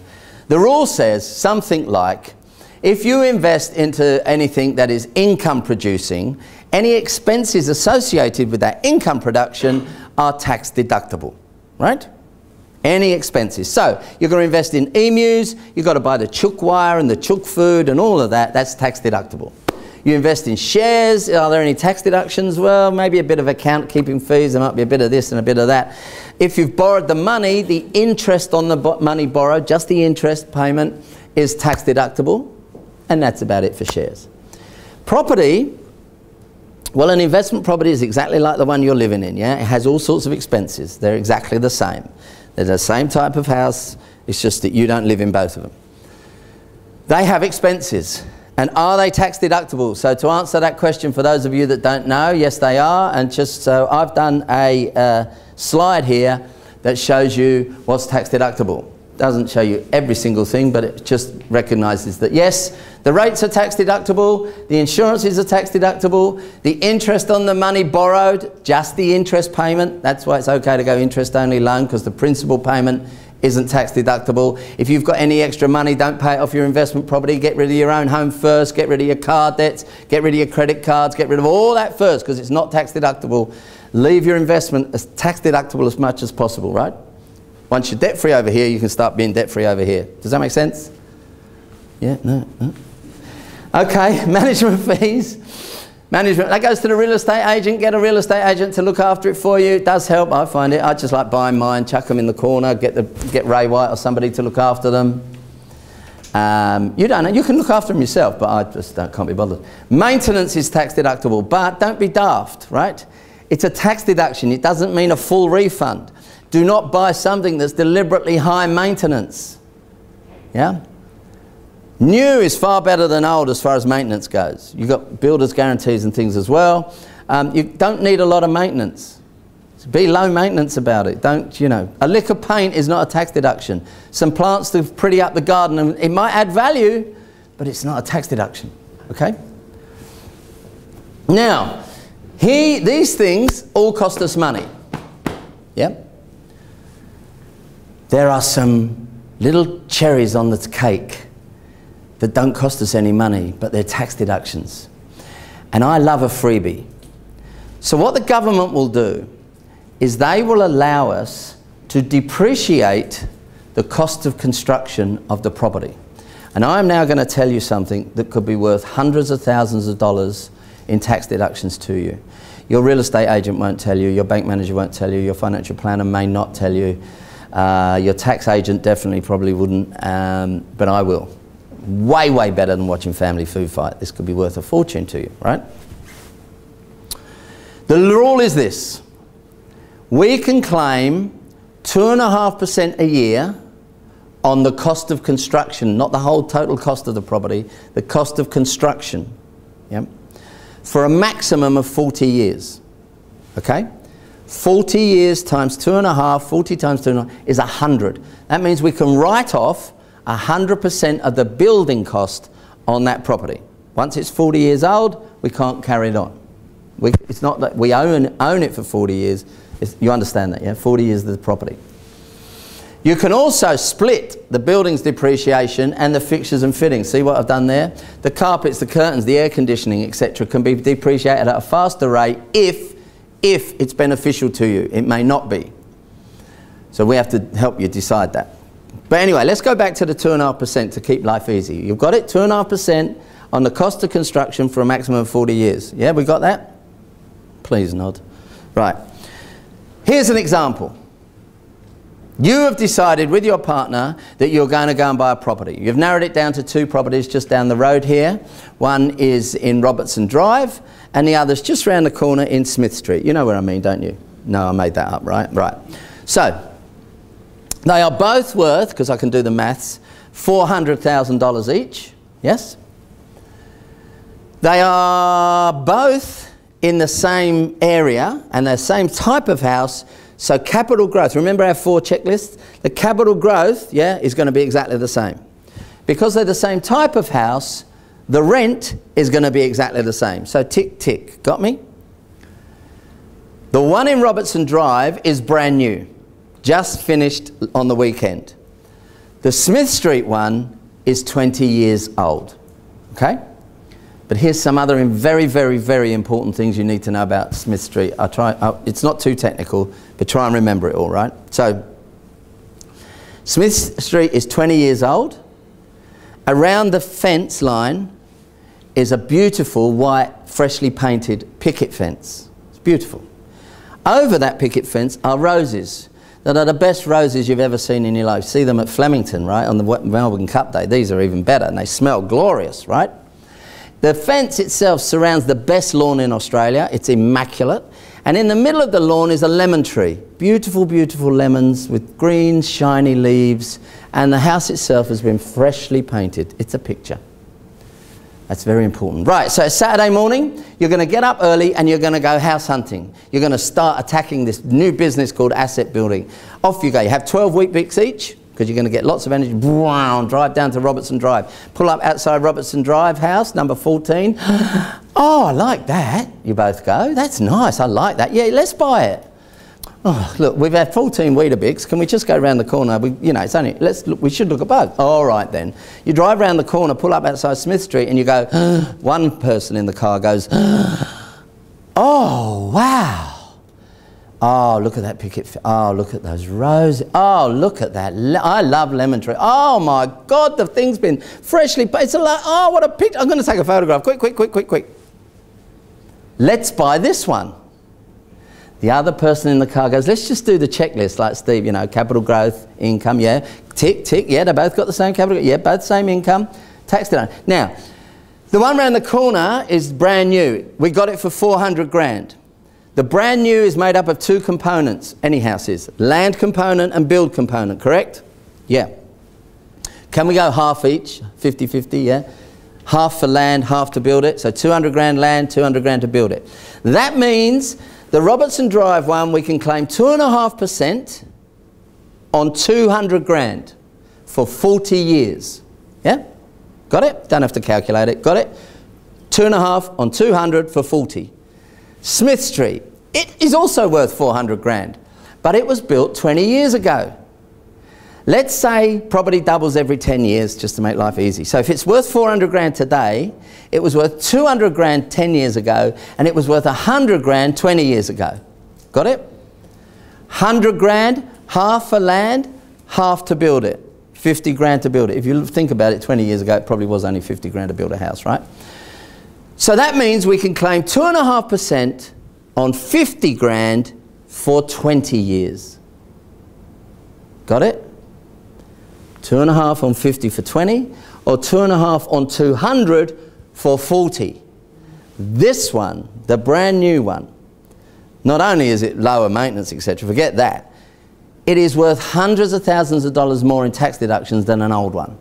the rule says something like if you invest into anything that is income producing, any expenses associated with that income production are tax deductible, right? Any expenses. So you're going to invest in emus, you've got to buy the chook wire and the chook food and all of that, that's tax deductible. You invest in shares, are there any tax deductions? Well, maybe a bit of account keeping fees, there might be a bit of this and a bit of that. If you've borrowed the money, the interest on the money borrowed, just the interest payment, is tax deductible, and that's about it for shares. Property, well, an investment property is exactly like the one you're living in, yeah? It has all sorts of expenses. They're exactly the same. They're the same type of house, it's just that you don't live in both of them. They have expenses. And are they tax deductible? So to answer that question for those of you that don't know, yes they are. And just so I've done a uh, slide here that shows you what's tax deductible. Doesn't show you every single thing, but it just recognises that yes, the rates are tax deductible, the insurances are tax deductible, the interest on the money borrowed, just the interest payment. That's why it's okay to go interest only loan because the principal payment isn't tax deductible. If you've got any extra money, don't pay it off your investment property. Get rid of your own home first. Get rid of your card debts. Get rid of your credit cards. Get rid of all that first because it's not tax deductible. Leave your investment as tax deductible as much as possible, right? Once you're debt free over here, you can start being debt free over here. Does that make sense? Yeah? No? no? Okay, management fees. Management, that goes to the real estate agent. Get a real estate agent to look after it for you. It does help, I find it. I just like buying mine, chuck them in the corner, get, the, get Ray White or somebody to look after them. Um, you don't know, you can look after them yourself, but I just can't be bothered. Maintenance is tax deductible, but don't be daft, right? It's a tax deduction, it doesn't mean a full refund. Do not buy something that's deliberately high maintenance. Yeah? New is far better than old as far as maintenance goes. You've got builder's guarantees and things as well. Um, you don't need a lot of maintenance. Be low maintenance about it. Don't, you know, a lick of paint is not a tax deduction. Some plants to pretty up the garden, and it might add value, but it's not a tax deduction. Okay? Now, he, these things all cost us money. Yep. There are some little cherries on the cake that don't cost us any money, but they're tax deductions. And I love a freebie. So what the government will do is they will allow us to depreciate the cost of construction of the property. And I'm now going to tell you something that could be worth hundreds of thousands of dollars in tax deductions to you. Your real estate agent won't tell you, your bank manager won't tell you, your financial planner may not tell you, uh, your tax agent definitely probably wouldn't, um, but I will way, way better than watching family food fight. This could be worth a fortune to you, right? The rule is this. We can claim 2.5% a year on the cost of construction, not the whole total cost of the property, the cost of construction, yeah, for a maximum of 40 years, okay? 40 years times 2.5, 40 times 2.5 is 100. That means we can write off 100% of the building cost on that property. Once it's 40 years old, we can't carry it on. We, it's not that we own, own it for 40 years. It's, you understand that, yeah? 40 years of the property. You can also split the building's depreciation and the fixtures and fittings. See what I've done there? The carpets, the curtains, the air conditioning, etc. can be depreciated at a faster rate if, if it's beneficial to you. It may not be. So we have to help you decide that. But anyway, let's go back to the 2.5% to keep life easy. You've got it, 2.5% on the cost of construction for a maximum of 40 years. Yeah, we got that? Please nod. Right. Here's an example. You have decided with your partner that you're going to go and buy a property. You've narrowed it down to two properties just down the road here. One is in Robertson Drive and the other's just round the corner in Smith Street. You know where I mean, don't you? No, I made that up, right? Right. So, they are both worth, because I can do the maths, $400,000 each. Yes? They are both in the same area and the same type of house. So capital growth, remember our four checklists? The capital growth, yeah, is going to be exactly the same. Because they're the same type of house, the rent is going to be exactly the same. So tick, tick. Got me? The one in Robertson Drive is brand new just finished on the weekend. The Smith Street one is 20 years old. Okay? But here's some other very, very, very important things you need to know about Smith Street. I try, I, it's not too technical, but try and remember it all, right? So, Smith Street is 20 years old. Around the fence line is a beautiful white, freshly painted picket fence. It's beautiful. Over that picket fence are roses that are the best roses you've ever seen in your life. See them at Flemington, right, on the Melbourne Cup Day. These are even better, and they smell glorious, right? The fence itself surrounds the best lawn in Australia. It's immaculate. And in the middle of the lawn is a lemon tree. Beautiful, beautiful lemons with green, shiny leaves. And the house itself has been freshly painted. It's a picture. That's very important. Right, so Saturday morning, you're going to get up early and you're going to go house hunting. You're going to start attacking this new business called asset building. Off you go. You have 12 Weet-Bix each because you're going to get lots of energy. Brown, drive down to Robertson Drive. Pull up outside Robertson Drive house, number 14. oh, I like that. You both go. That's nice. I like that. Yeah, let's buy it. Oh, look, we've had 14 Weetabix. Can we just go around the corner? We, you know, it's only, let's look, we should look at both. All right then. You drive around the corner, pull up outside Smith Street, and you go, one person in the car goes, oh, wow. Oh, look at that picket. Oh, look at those roses. Oh, look at that. I love lemon tree. Oh my God, the thing's been freshly. It's a oh, what a picture. I'm going to take a photograph. Quick, quick, quick, quick, quick. Let's buy this one. The other person in the car goes, let's just do the checklist like Steve, you know, capital growth, income, yeah. Tick, tick, yeah, they both got the same capital, yeah, both same income, tax down. Now, the one around the corner is brand new. We got it for 400 grand. The brand new is made up of two components, any house is, land component and build component, correct? Yeah. Can we go half each, 50-50, yeah? Half for land, half to build it. So 200 grand land, 200 grand to build it. That means the Robertson Drive one, we can claim 2.5% on 200 grand for 40 years. Yeah? Got it? Don't have to calculate it. Got it? Two and a half on 200 for 40. Smith Street. It is also worth 400 grand, but it was built 20 years ago. Let's say property doubles every 10 years just to make life easy. So if it's worth 400 grand today, it was worth 200 grand 10 years ago, and it was worth 100 grand 20 years ago. Got it? 100 grand, half for land, half to build it. 50 grand to build it. If you think about it, 20 years ago, it probably was only 50 grand to build a house, right? So that means we can claim 2.5% on 50 grand for 20 years. Got it? Two and a half on 50 for 20, or two and a half on 200 for 40. This one, the brand new one, not only is it lower maintenance, etc., forget that, it is worth hundreds of thousands of dollars more in tax deductions than an old one.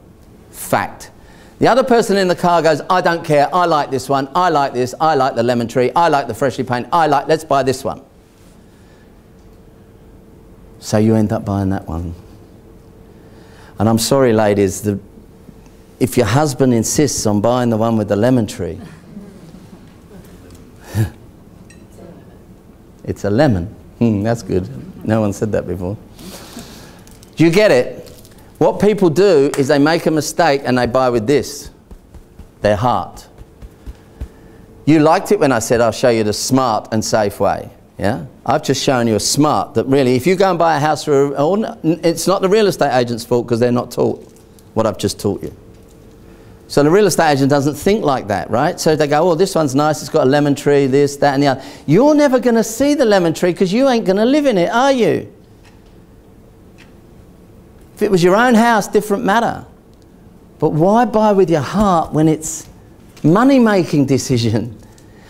Fact. The other person in the car goes, I don't care, I like this one, I like this, I like the lemon tree, I like the freshly painted, I like, let's buy this one. So you end up buying that one. And I'm sorry, ladies, the, if your husband insists on buying the one with the lemon tree, it's a lemon. Hmm, that's good. No one said that before. Do you get it? What people do is they make a mistake and they buy with this their heart. You liked it when I said I'll show you the smart and safe way. Yeah? I've just shown you a smart that really, if you go and buy a house for, a, it's not the real estate agent's fault because they're not taught what I've just taught you. So the real estate agent doesn't think like that, right? So they go, oh, this one's nice, it's got a lemon tree, this, that, and the other. You're never going to see the lemon tree because you ain't going to live in it, are you? If it was your own house, different matter. But why buy with your heart when it's money-making decision?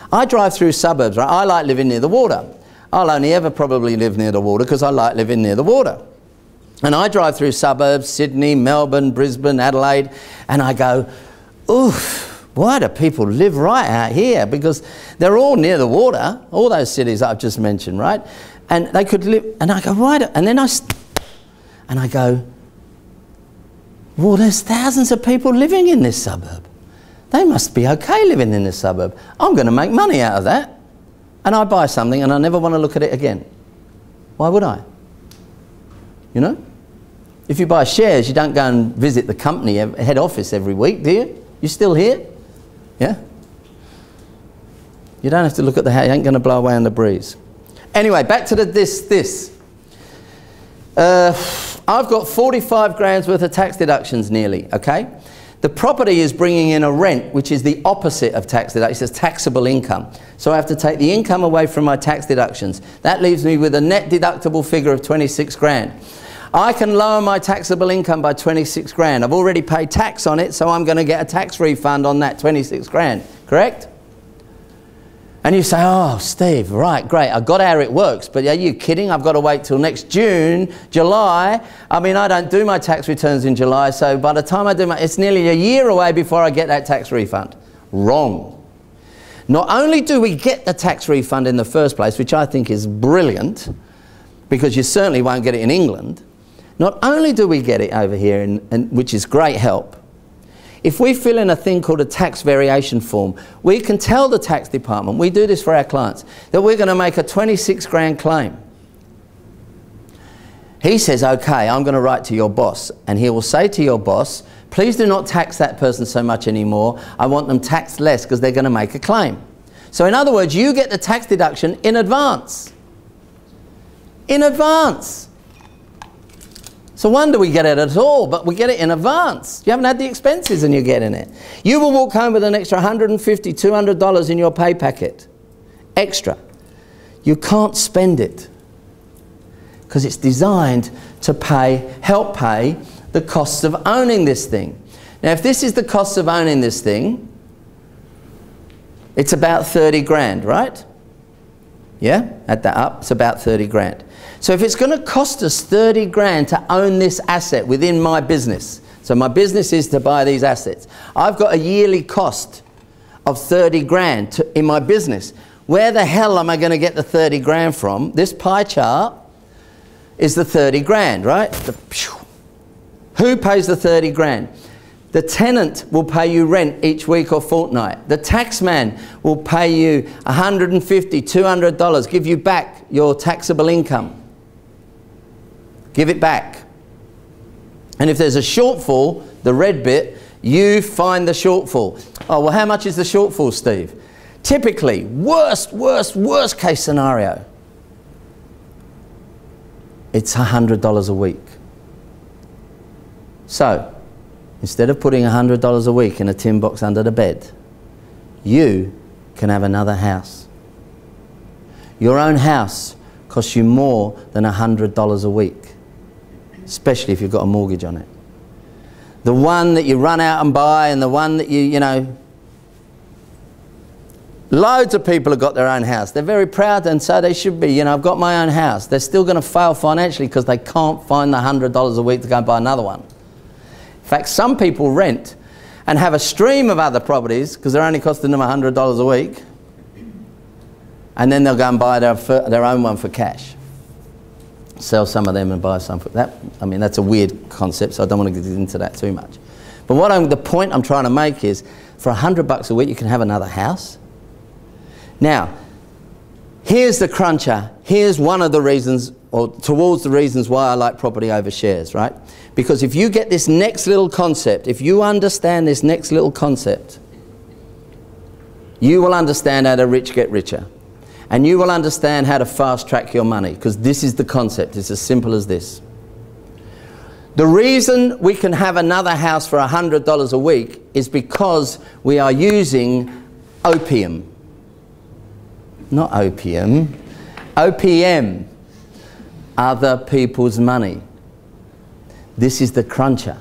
I drive through suburbs, right? I like living near the water. I'll only ever probably live near the water because I like living near the water. And I drive through suburbs, Sydney, Melbourne, Brisbane, Adelaide, and I go, oof, why do people live right out here? Because they're all near the water, all those cities I've just mentioned, right? And they could live, and I go, why and then I, and I go, well, there's thousands of people living in this suburb. They must be okay living in this suburb. I'm going to make money out of that. And I buy something and I never want to look at it again. Why would I? You know? If you buy shares, you don't go and visit the company head office every week, do you? You're still here? Yeah? You don't have to look at the house, you ain't going to blow away on the breeze. Anyway, back to the this, this. Uh, I've got 45 grand's worth of tax deductions nearly, okay? The property is bringing in a rent, which is the opposite of tax deductions. It's taxable income. So I have to take the income away from my tax deductions. That leaves me with a net deductible figure of 26 grand. I can lower my taxable income by 26 grand. I've already paid tax on it, so I'm going to get a tax refund on that 26 grand. Correct? And you say, oh, Steve, right, great, I got how it works, but are you kidding? I've got to wait till next June, July. I mean, I don't do my tax returns in July, so by the time I do my, it's nearly a year away before I get that tax refund. Wrong. Not only do we get the tax refund in the first place, which I think is brilliant, because you certainly won't get it in England, not only do we get it over here, in, in, which is great help, if we fill in a thing called a tax variation form, we can tell the tax department, we do this for our clients, that we're going to make a 26 grand claim. He says, okay, I'm going to write to your boss. And he will say to your boss, please do not tax that person so much anymore. I want them taxed less because they're going to make a claim. So in other words, you get the tax deduction in advance. In advance. So wonder we get it at all, but we get it in advance. You haven't had the expenses and you're getting it. You will walk home with an extra $150, $200 in your pay packet. Extra. You can't spend it because it's designed to pay, help pay the costs of owning this thing. Now, if this is the cost of owning this thing, it's about 30 grand, right? Yeah? Add that up, it's about 30 grand. So if it's going to cost us 30 grand to own this asset within my business, so my business is to buy these assets, I've got a yearly cost of 30 grand to, in my business. Where the hell am I going to get the 30 grand from? This pie chart is the 30 grand, right? The, who pays the 30 grand? The tenant will pay you rent each week or fortnight. The taxman will pay you $150, $200, give you back your taxable income. Give it back. And if there's a shortfall, the red bit, you find the shortfall. Oh, well, how much is the shortfall, Steve? Typically, worst, worst, worst case scenario, it's $100 a week. So, instead of putting $100 a week in a tin box under the bed, you can have another house. Your own house costs you more than $100 a week especially if you've got a mortgage on it. The one that you run out and buy and the one that you, you know, loads of people have got their own house. They're very proud and so they should be. You know, I've got my own house. They're still going to fail financially because they can't find the $100 a week to go and buy another one. In fact, some people rent and have a stream of other properties because they're only costing them $100 a week and then they'll go and buy their, their own one for cash sell some of them and buy some for that. I mean, that's a weird concept, so I don't want to get into that too much. But what I'm, the point I'm trying to make is for a hundred bucks a week, you can have another house. Now, here's the cruncher. Here's one of the reasons, or towards the reasons why I like property over shares, right? Because if you get this next little concept, if you understand this next little concept, you will understand how the rich get richer. And you will understand how to fast track your money, because this is the concept. It's as simple as this. The reason we can have another house for $100 a week is because we are using opium. Not opium, OPM, other people's money. This is the cruncher.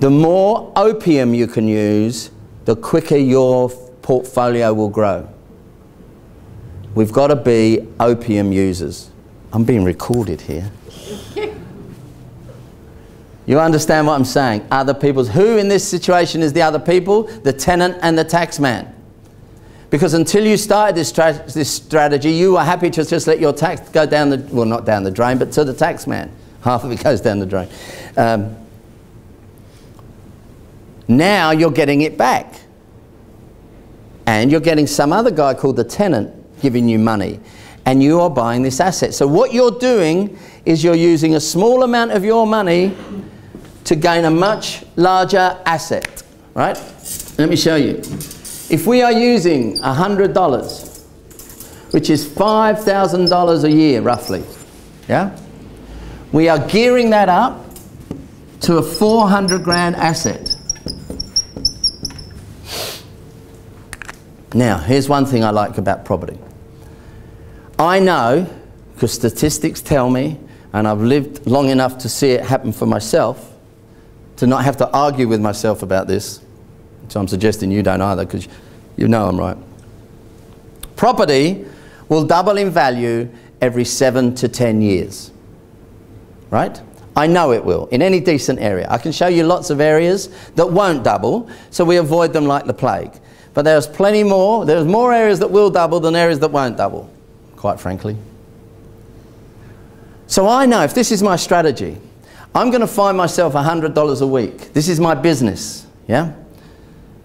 The more opium you can use, the quicker your portfolio will grow. We've got to be opium users. I'm being recorded here. You understand what I'm saying? Other people's. Who in this situation is the other people? The tenant and the taxman. Because until you started this, this strategy, you were happy to just let your tax go down the, well, not down the drain, but to the taxman. Half of it goes down the drain. Um, now you're getting it back. And you're getting some other guy called the tenant giving you money. And you are buying this asset. So what you're doing is you're using a small amount of your money to gain a much larger asset, right? Let me show you. If we are using $100, which is $5,000 a year roughly, yeah? We are gearing that up to a 400 grand asset. Now, here's one thing I like about property. I know, because statistics tell me, and I've lived long enough to see it happen for myself, to not have to argue with myself about this. So I'm suggesting you don't either because you know I'm right. Property will double in value every seven to ten years. Right? I know it will, in any decent area. I can show you lots of areas that won't double, so we avoid them like the plague. But there's plenty more, there's more areas that will double than areas that won't double, quite frankly. So I know if this is my strategy, I'm going to find myself $100 a week. This is my business, yeah?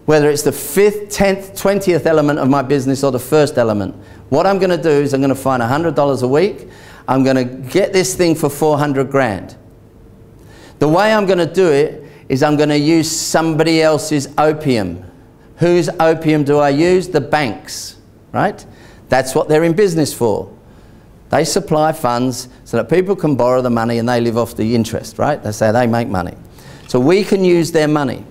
Whether it's the fifth, tenth, twentieth element of my business or the first element. What I'm going to do is I'm going to find $100 a week. I'm going to get this thing for 400 grand. The way I'm going to do it is I'm going to use somebody else's opium. Whose opium do I use? The banks, right? That's what they're in business for. They supply funds so that people can borrow the money and they live off the interest, right? That's how they make money. So we can use their money.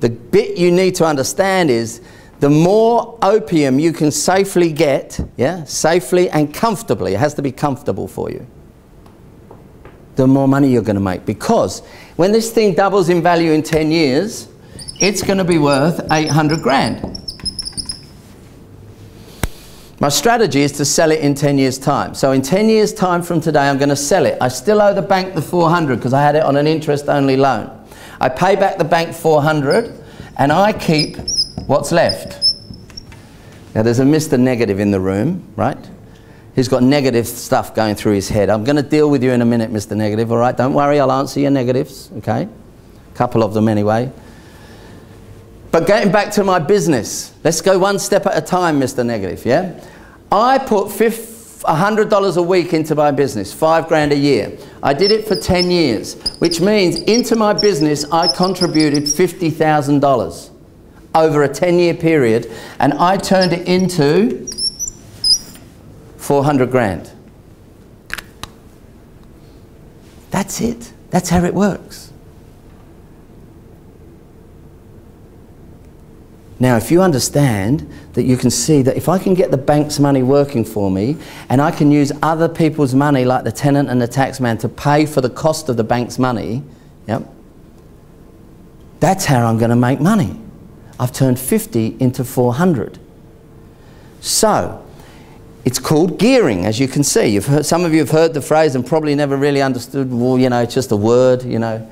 The bit you need to understand is the more opium you can safely get, yeah, safely and comfortably, it has to be comfortable for you, the more money you're going to make. Because when this thing doubles in value in 10 years, it's going to be worth 800 grand. My strategy is to sell it in 10 years' time. So in 10 years' time from today, I'm going to sell it. I still owe the bank the 400 because I had it on an interest-only loan. I pay back the bank 400 and I keep what's left. Now there's a Mr. Negative in the room, right? He's got negative stuff going through his head. I'm going to deal with you in a minute, Mr. Negative, all right? Don't worry, I'll answer your negatives, okay? A couple of them anyway. But getting back to my business, let's go one step at a time, Mr. Negative, yeah? I put $100 a week into my business, five grand a year. I did it for 10 years, which means into my business I contributed $50,000 over a 10 year period and I turned it into 400 grand. That's it. That's how it works. Now, if you understand that you can see that if I can get the bank's money working for me and I can use other people's money, like the tenant and the taxman, to pay for the cost of the bank's money, yep, that's how I'm going to make money. I've turned 50 into 400. So, it's called gearing, as you can see. You've heard, some of you have heard the phrase and probably never really understood, well, you know, it's just a word, you know.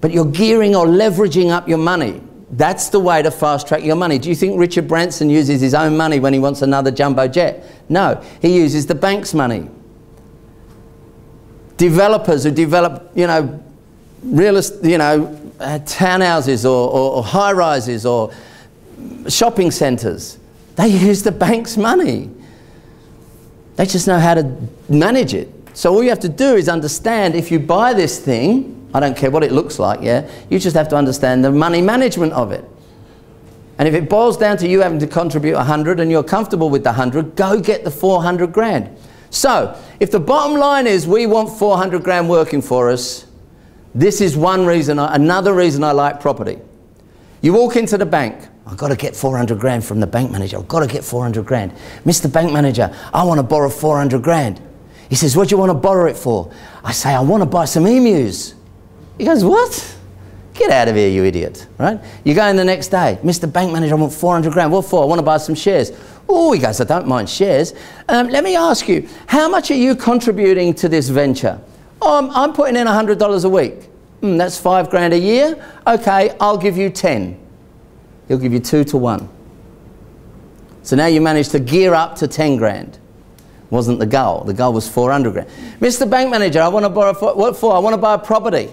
But you're gearing or leveraging up your money. That's the way to fast track your money. Do you think Richard Branson uses his own money when he wants another jumbo jet? No, he uses the bank's money. Developers who develop, you know, real, you know, uh, townhouses or, or, or high rises or shopping centres. They use the bank's money. They just know how to manage it. So all you have to do is understand if you buy this thing, I don't care what it looks like, yeah, you just have to understand the money management of it. And if it boils down to you having to contribute 100 and you're comfortable with the 100, go get the 400 grand. So, if the bottom line is we want 400 grand working for us, this is one reason, I, another reason I like property. You walk into the bank, I've got to get 400 grand from the bank manager. I've got to get 400 grand. Mr. Bank Manager, I want to borrow 400 grand. He says, What do you want to borrow it for? I say, I want to buy some emus. He goes, What? Get out of here, you idiot, right? You go in the next day, Mr. Bank Manager, I want 400 grand. What for? I want to buy some shares. Oh, he goes, I don't mind shares. Um, let me ask you, how much are you contributing to this venture? Oh, I'm, I'm putting in $100 a week. Mm, that's five grand a year. Okay, I'll give you 10. He'll give you two to one. So now you managed to gear up to 10 grand. Wasn't the goal. The goal was 400 grand. Mr. Bank Manager, I want to borrow, for, what for? I want to buy a property.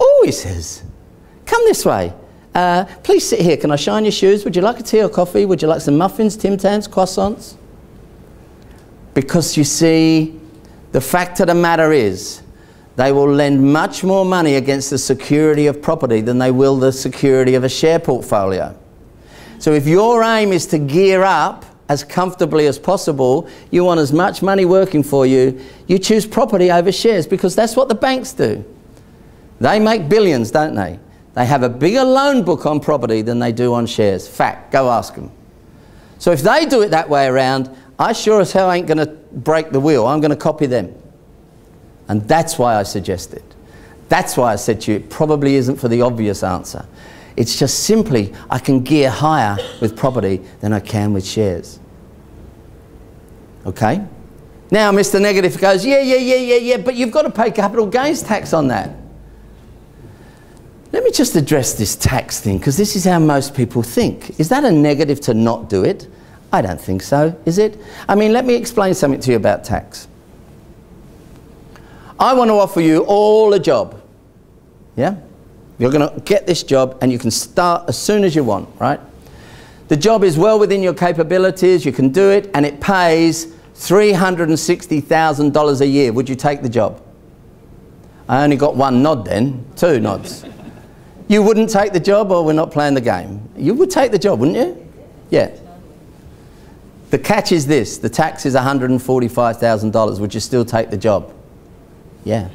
Oh, he says, come this way. Uh, please sit here. Can I shine your shoes? Would you like a tea or coffee? Would you like some muffins, Tim Tams, croissants? Because you see, the fact of the matter is, they will lend much more money against the security of property than they will the security of a share portfolio. So if your aim is to gear up as comfortably as possible, you want as much money working for you, you choose property over shares because that's what the banks do. They make billions, don't they? They have a bigger loan book on property than they do on shares. Fact, go ask them. So if they do it that way around, I sure as hell ain't going to break the wheel. I'm going to copy them. And that's why I suggest it. That's why I said to you, it probably isn't for the obvious answer. It's just simply I can gear higher with property than I can with shares. Okay? Now, Mr. Negative goes, yeah, yeah, yeah, yeah, yeah, but you've got to pay capital gains tax on that. Let me just address this tax thing because this is how most people think. Is that a negative to not do it? I don't think so, is it? I mean, let me explain something to you about tax. I want to offer you all a job. Yeah? You're going to get this job and you can start as soon as you want, right? The job is well within your capabilities, you can do it, and it pays $360,000 a year. Would you take the job? I only got one nod then, two nods. You wouldn't take the job or we're not playing the game? You would take the job, wouldn't you? Yeah. The catch is this, the tax is $145,000. Would you still take the job? Yeah.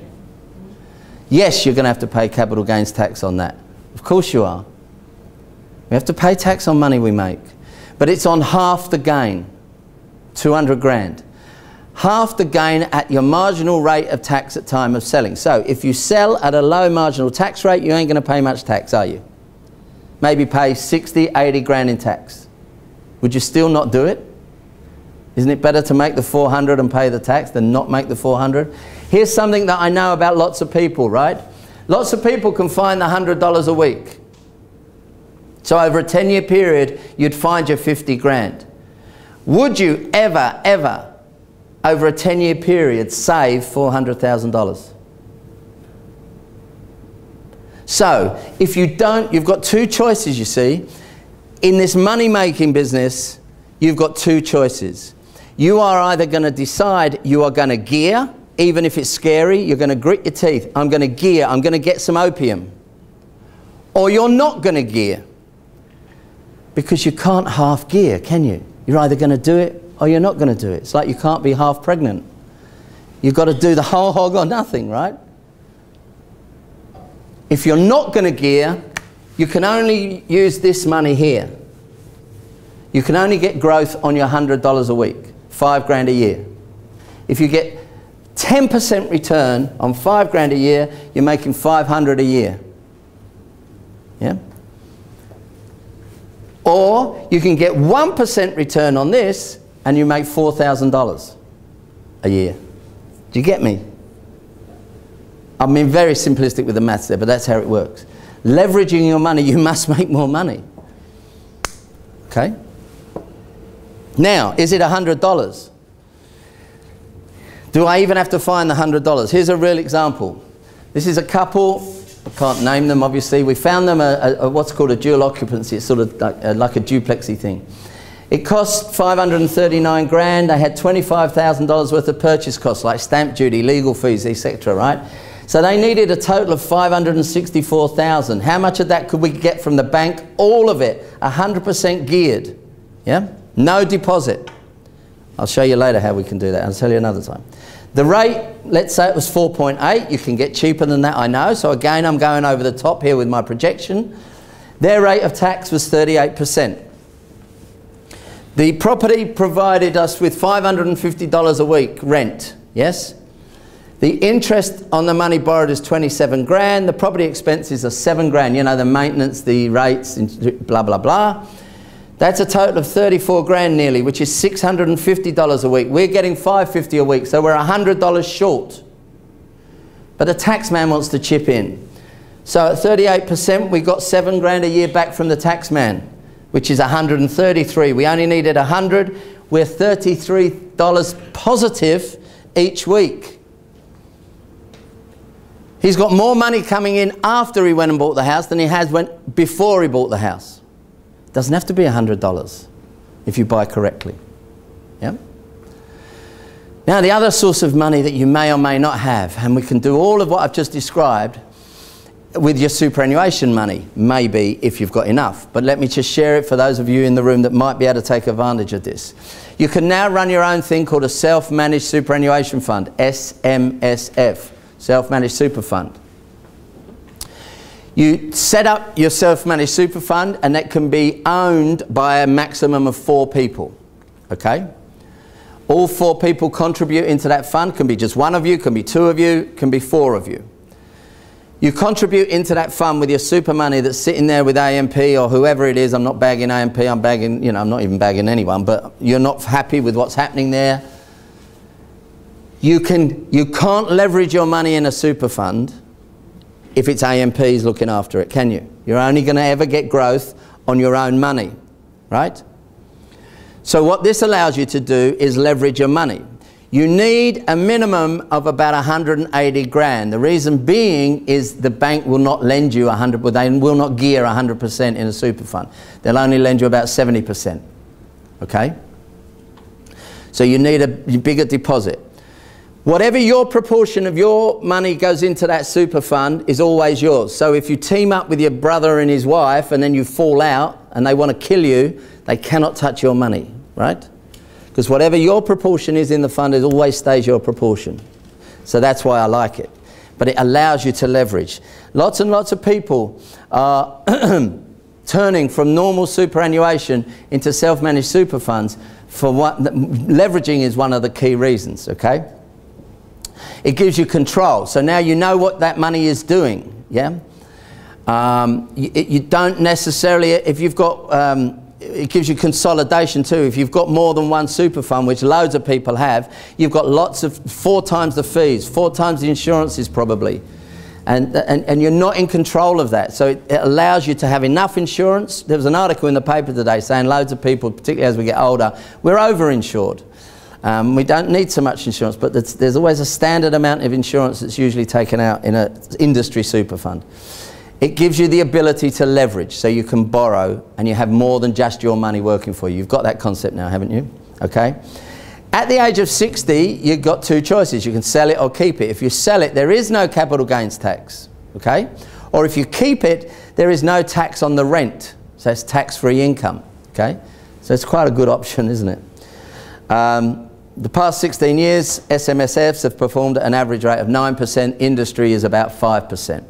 Yes, you're going to have to pay capital gains tax on that. Of course you are. We have to pay tax on money we make. But it's on half the gain, 200 grand. Half the gain at your marginal rate of tax at time of selling. So if you sell at a low marginal tax rate, you ain't going to pay much tax, are you? Maybe pay 60, 80 grand in tax. Would you still not do it? Isn't it better to make the 400 and pay the tax than not make the 400? Here's something that I know about lots of people, right? Lots of people can find the $100 a week. So over a 10 year period, you'd find your 50 grand. Would you ever, ever, over a 10 year period, save $400,000? So, if you don't, you've got two choices, you see. In this money making business, you've got two choices. You are either going to decide you are going to gear, even if it's scary, you're going to grit your teeth. I'm going to gear, I'm going to get some OPM. Or you're not going to gear. Because you can't half gear, can you? You're either going to do it or you're not going to do it. It's like you can't be half pregnant. You've got to do the whole hog or nothing, right? If you're not going to gear, you can only use this money here. You can only get growth on your $100 a week five grand a year. If you get 10% return on five grand a year, you're making 500 a year. Yeah? Or you can get 1% return on this and you make $4,000 a year. Do you get me? I mean, very simplistic with the maths there, but that's how it works. Leveraging your money, you must make more money. Okay? Now, is it $100? Do I even have to find the $100? Here's a real example. This is a couple I can't name them obviously. We found them a, a, a what's called a dual occupancy. It's sort of like a, like a duplexy thing. It cost 539 grand. They had $25,000 worth of purchase costs like stamp duty, legal fees, etc. Right? So they needed a total of 564,000. How much of that could we get from the bank? All of it, 100% geared. Yeah? No deposit. I'll show you later how we can do that. I'll tell you another time. The rate, let's say it was 4.8. You can get cheaper than that, I know. So again, I'm going over the top here with my projection. Their rate of tax was 38%. The property provided us with $550 a week rent, yes? The interest on the money borrowed is 27 grand. The property expenses are 7 grand. You know, the maintenance, the rates, blah, blah, blah. That's a total of 34 grand nearly, which is $650 a week. We're getting 550 a week, so we're $100 short. But the tax man wants to chip in. So at 38%, we got 7 grand a year back from the tax man, which is 133. We only needed 100. We're $33 positive each week. He's got more money coming in after he went and bought the house than he has went before he bought the house. Doesn't have to be $100 if you buy correctly. Yeah? Now, the other source of money that you may or may not have, and we can do all of what I've just described with your superannuation money, maybe if you've got enough. But let me just share it for those of you in the room that might be able to take advantage of this. You can now run your own thing called a self managed superannuation fund, SMSF, self managed super fund. You set up your self-managed super fund and that can be owned by a maximum of four people, okay? All four people contribute into that fund, can be just one of you, can be two of you, can be four of you. You contribute into that fund with your super money that's sitting there with AMP or whoever it is. I'm not bagging AMP, I'm bagging, you know, I'm not even bagging anyone, but you're not happy with what's happening there. You, can, you can't leverage your money in a super fund if it's AMPs looking after it, can you? You're only going to ever get growth on your own money, right? So what this allows you to do is leverage your money. You need a minimum of about 180 grand. The reason being is the bank will not lend you 100, they will not gear 100% in a super fund. They'll only lend you about 70%, okay? So you need a bigger deposit. Whatever your proportion of your money goes into that super fund is always yours. So if you team up with your brother and his wife and then you fall out and they want to kill you, they cannot touch your money, right? Because whatever your proportion is in the fund, it always stays your proportion. So that's why I like it. But it allows you to leverage. Lots and lots of people are turning from normal superannuation into self-managed super funds for what leveraging is one of the key reasons, okay? It gives you control. So now you know what that money is doing. Yeah. Um, you, you, don't necessarily, if you've got, um, it gives you consolidation too. If you've got more than one super fund, which loads of people have, you've got lots of, four times the fees, four times the insurances probably. And, and, and you're not in control of that. So it, it allows you to have enough insurance. There was an article in the paper today saying loads of people, particularly as we get older, we're over-insured. Um, we don't need so much insurance, but there's, there's, always a standard amount of insurance that's usually taken out in an industry super fund. It gives you the ability to leverage, so you can borrow and you have more than just your money working for you. You've got that concept now, haven't you? Okay. At the age of 60, you've got two choices. You can sell it or keep it. If you sell it, there is no capital gains tax. Okay. Or if you keep it, there is no tax on the rent. So it's tax-free income. Okay. So it's quite a good option, isn't it? Um, the past 16 years, SMSFs have performed at an average rate of 9%, industry is about 5%.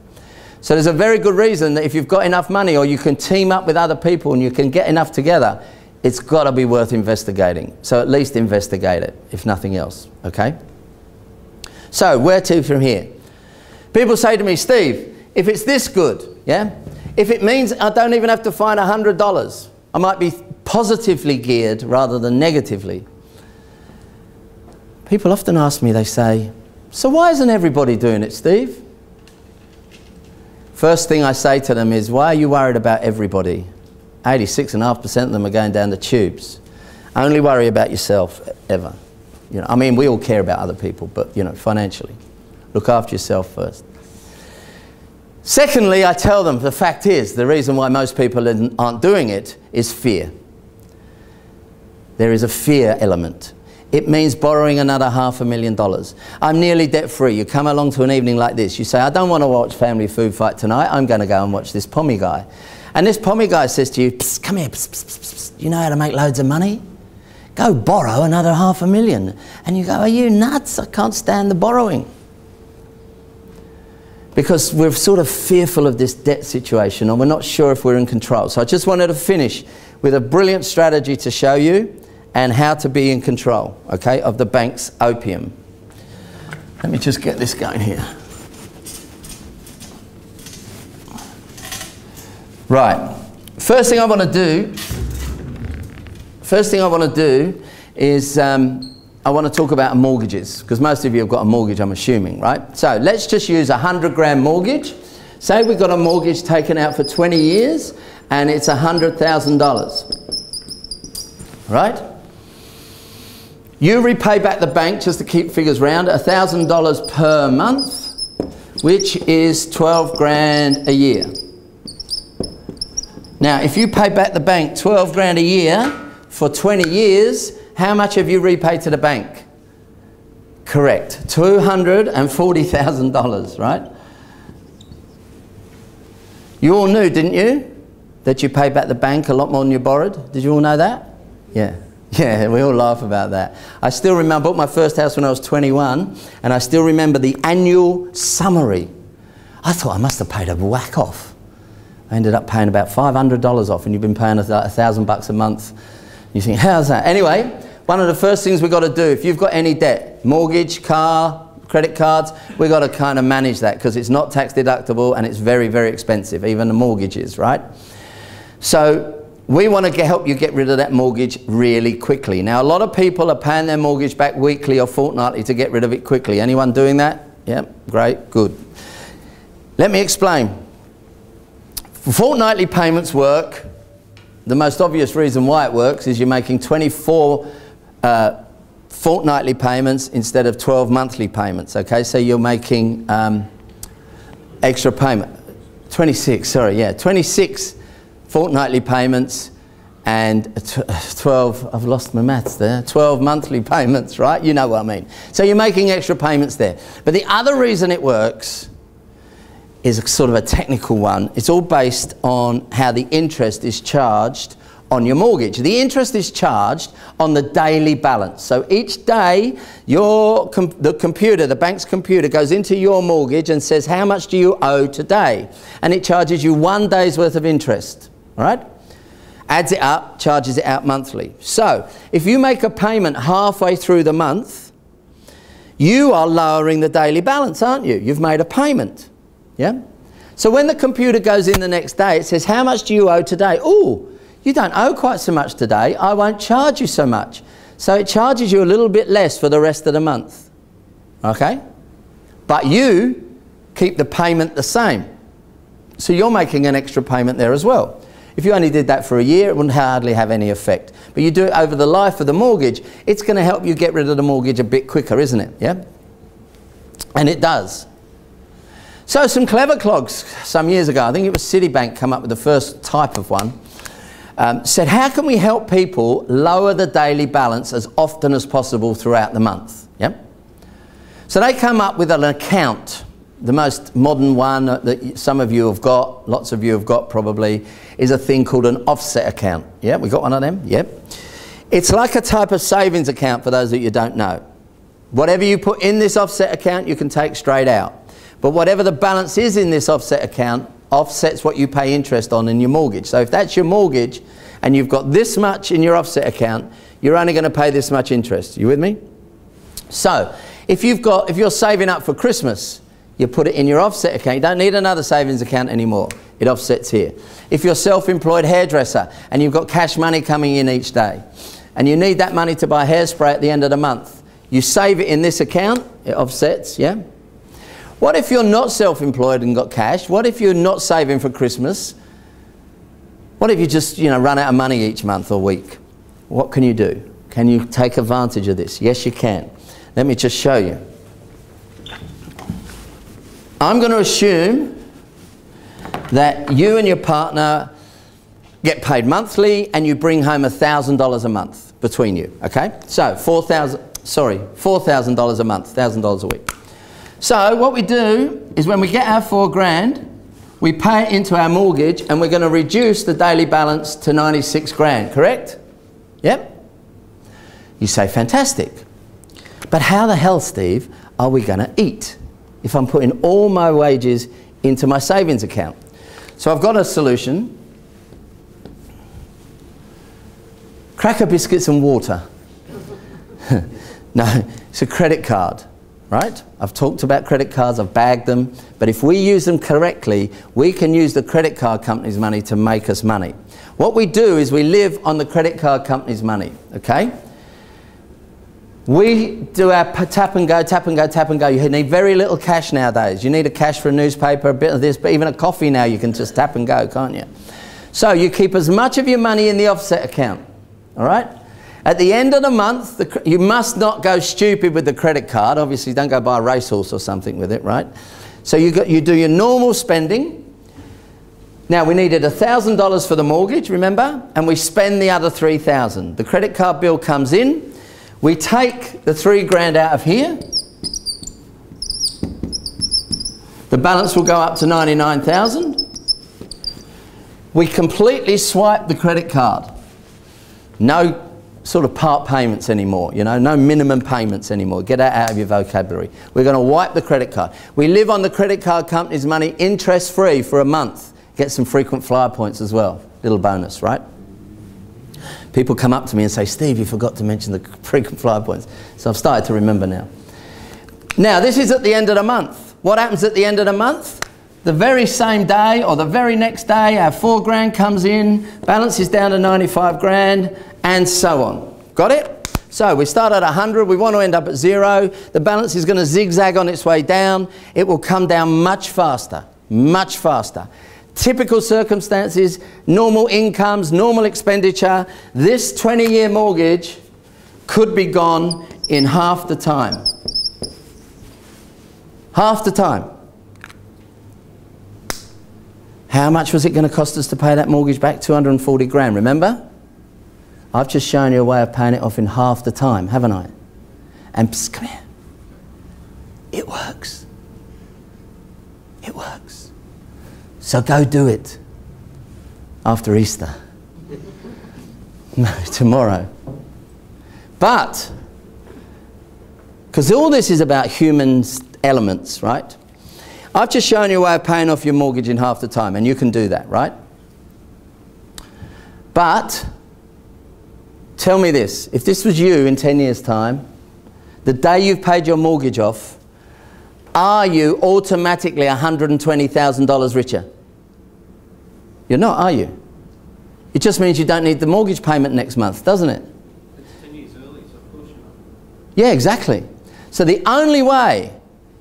So there's a very good reason that if you've got enough money or you can team up with other people and you can get enough together, it's got to be worth investigating. So at least investigate it, if nothing else, okay? So where to from here? People say to me, Steve, if it's this good, yeah? If it means I don't even have to find $100, I might be positively geared rather than negatively. People often ask me, they say, so why isn't everybody doing it, Steve? First thing I say to them is, why are you worried about everybody? 86.5% of them are going down the tubes. Only worry about yourself ever. You know, I mean, we all care about other people, but, you know, financially. Look after yourself first. Secondly, I tell them the fact is the reason why most people aren't doing it is fear. There is a fear element. It means borrowing another half a million dollars. I'm nearly debt free. You come along to an evening like this, you say, I don't want to watch Family Food Fight tonight. I'm going to go and watch this Pommy guy. And this Pommy guy says to you, come here, pss, pss, pss, you know how to make loads of money? Go borrow another half a million. And you go, Are you nuts? I can't stand the borrowing. Because we're sort of fearful of this debt situation and we're not sure if we're in control. So I just wanted to finish with a brilliant strategy to show you and how to be in control, okay, of the bank's OPM. Let me just get this going here. Right. First thing I want to do, first thing I want to do is um, I want to talk about mortgages because most of you have got a mortgage, I'm assuming, right? So let's just use a 100 grand mortgage. Say we've got a mortgage taken out for 20 years and it's $100,000, right? You repay back the bank, just to keep figures round, $1,000 per month, which is 12 grand a year. Now, if you pay back the bank 12 grand a year for 20 years, how much have you repaid to the bank? Correct, $240,000, right? You all knew, didn't you, that you paid back the bank a lot more than you borrowed? Did you all know that? Yeah. Yeah, we all laugh about that. I still remember, I bought my first house when I was 21, and I still remember the annual summary. I thought I must have paid a whack off. I ended up paying about $500 off, and you've been paying a, thousand bucks a month. You think, how's that? Anyway, one of the first things we've got to do, if you've got any debt, mortgage, car, credit cards, we've got to kind of manage that because it's not tax deductible and it's very, very expensive, even the mortgages, right? So we want to help you get rid of that mortgage really quickly. Now, a lot of people are paying their mortgage back weekly or fortnightly to get rid of it quickly. Anyone doing that? Yep, great, good. Let me explain. Fortnightly payments work. The most obvious reason why it works is you're making 24 uh, fortnightly payments instead of 12 monthly payments. Okay, so you're making um, extra payment. 26, sorry, yeah, 26 fortnightly payments and 12, I've lost my maths there, 12 monthly payments, right? You know what I mean. So you're making extra payments there. But the other reason it works is sort of a technical one. It's all based on how the interest is charged on your mortgage. The interest is charged on the daily balance. So each day, your com the computer, the bank's computer, goes into your mortgage and says, how much do you owe today? And it charges you one day's worth of interest right? Adds it up, charges it out monthly. So, if you make a payment halfway through the month, you are lowering the daily balance, aren't you? You've made a payment, yeah? So when the computer goes in the next day, it says, how much do you owe today? Oh, you don't owe quite so much today. I won't charge you so much. So it charges you a little bit less for the rest of the month. Okay? But you keep the payment the same. So you're making an extra payment there as well. If you only did that for a year, it wouldn't hardly have any effect. But you do it over the life of the mortgage, it's going to help you get rid of the mortgage a bit quicker, isn't it? Yeah? And it does. So some clever clogs some years ago, I think it was Citibank come up with the first type of one, um, said how can we help people lower the daily balance as often as possible throughout the month? Yeah? So they come up with an account the most modern one that some of you have got, lots of you have got probably, is a thing called an offset account. Yeah, we got one of them? Yep. It's like a type of savings account for those that you don't know. Whatever you put in this offset account, you can take straight out. But whatever the balance is in this offset account offsets what you pay interest on in your mortgage. So if that's your mortgage and you've got this much in your offset account, you're only going to pay this much interest. You with me? So if you've got, if you're saving up for Christmas, you put it in your offset account. You don't need another savings account anymore. It offsets here. If you're self-employed hairdresser and you've got cash money coming in each day and you need that money to buy hairspray at the end of the month, you save it in this account, it offsets, yeah? What if you're not self-employed and got cash? What if you're not saving for Christmas? What if you just, you know, run out of money each month or week? What can you do? Can you take advantage of this? Yes, you can. Let me just show you. I'm going to assume that you and your partner get paid monthly and you bring home $1,000 a month between you, okay? So 4,000, sorry, $4,000 a month, $1,000 a week. So what we do is when we get our four grand, we pay it into our mortgage and we're going to reduce the daily balance to 96 grand, correct? Yep. You say, fantastic. But how the hell, Steve, are we going to eat if I'm putting all my wages into my savings account? So I've got a solution. Cracker biscuits and water. no, it's a credit card right? I've talked about credit cards, I've bagged them, but if we use them correctly, we can use the credit card company's money to make us money. What we do is we live on the credit card company's money, okay? We do our tap and go, tap and go, tap and go. You need very little cash nowadays. You need a cash for a newspaper, a bit of this, but even a coffee now you can just tap and go, can't you? So you keep as much of your money in the offset account, all right? At the end of the month, the, you must not go stupid with the credit card. Obviously, don't go buy a racehorse or something with it, right? So you, got, you do your normal spending. Now, we needed $1,000 for the mortgage, remember? And we spend the other 3000 The credit card bill comes in. We take the three grand out of here. The balance will go up to 99,000. We completely swipe the credit card. No sort of part payments anymore, you know, no minimum payments anymore. Get that out of your vocabulary. We're going to wipe the credit card. We live on the credit card company's money interest free for a month. Get some frequent flyer points as well. Little bonus, right? People come up to me and say, Steve, you forgot to mention the flyer points. So I've started to remember now. Now, this is at the end of the month. What happens at the end of the month? The very same day or the very next day, our four grand comes in, balance is down to 95 grand, and so on. Got it? So we start at 100, we want to end up at zero. The balance is going to zigzag on its way down. It will come down much faster, much faster. Typical circumstances, normal incomes, normal expenditure. This 20-year mortgage could be gone in half the time. Half the time. How much was it going to cost us to pay that mortgage back? 240 grand, remember? I've just shown you a way of paying it off in half the time, haven't I? And psst, come here. It works. It works. So go do it after Easter. no, tomorrow. But, because all this is about human elements, right? I've just shown you a way of paying off your mortgage in half the time, and you can do that, right? But Tell me this, if this was you in 10 years' time, the day you've paid your mortgage off, are you automatically $120,000 richer? You're not, are you? It just means you don't need the mortgage payment next month, doesn't it? It's 10 years early, so of course you're not. Yeah, exactly. So the only way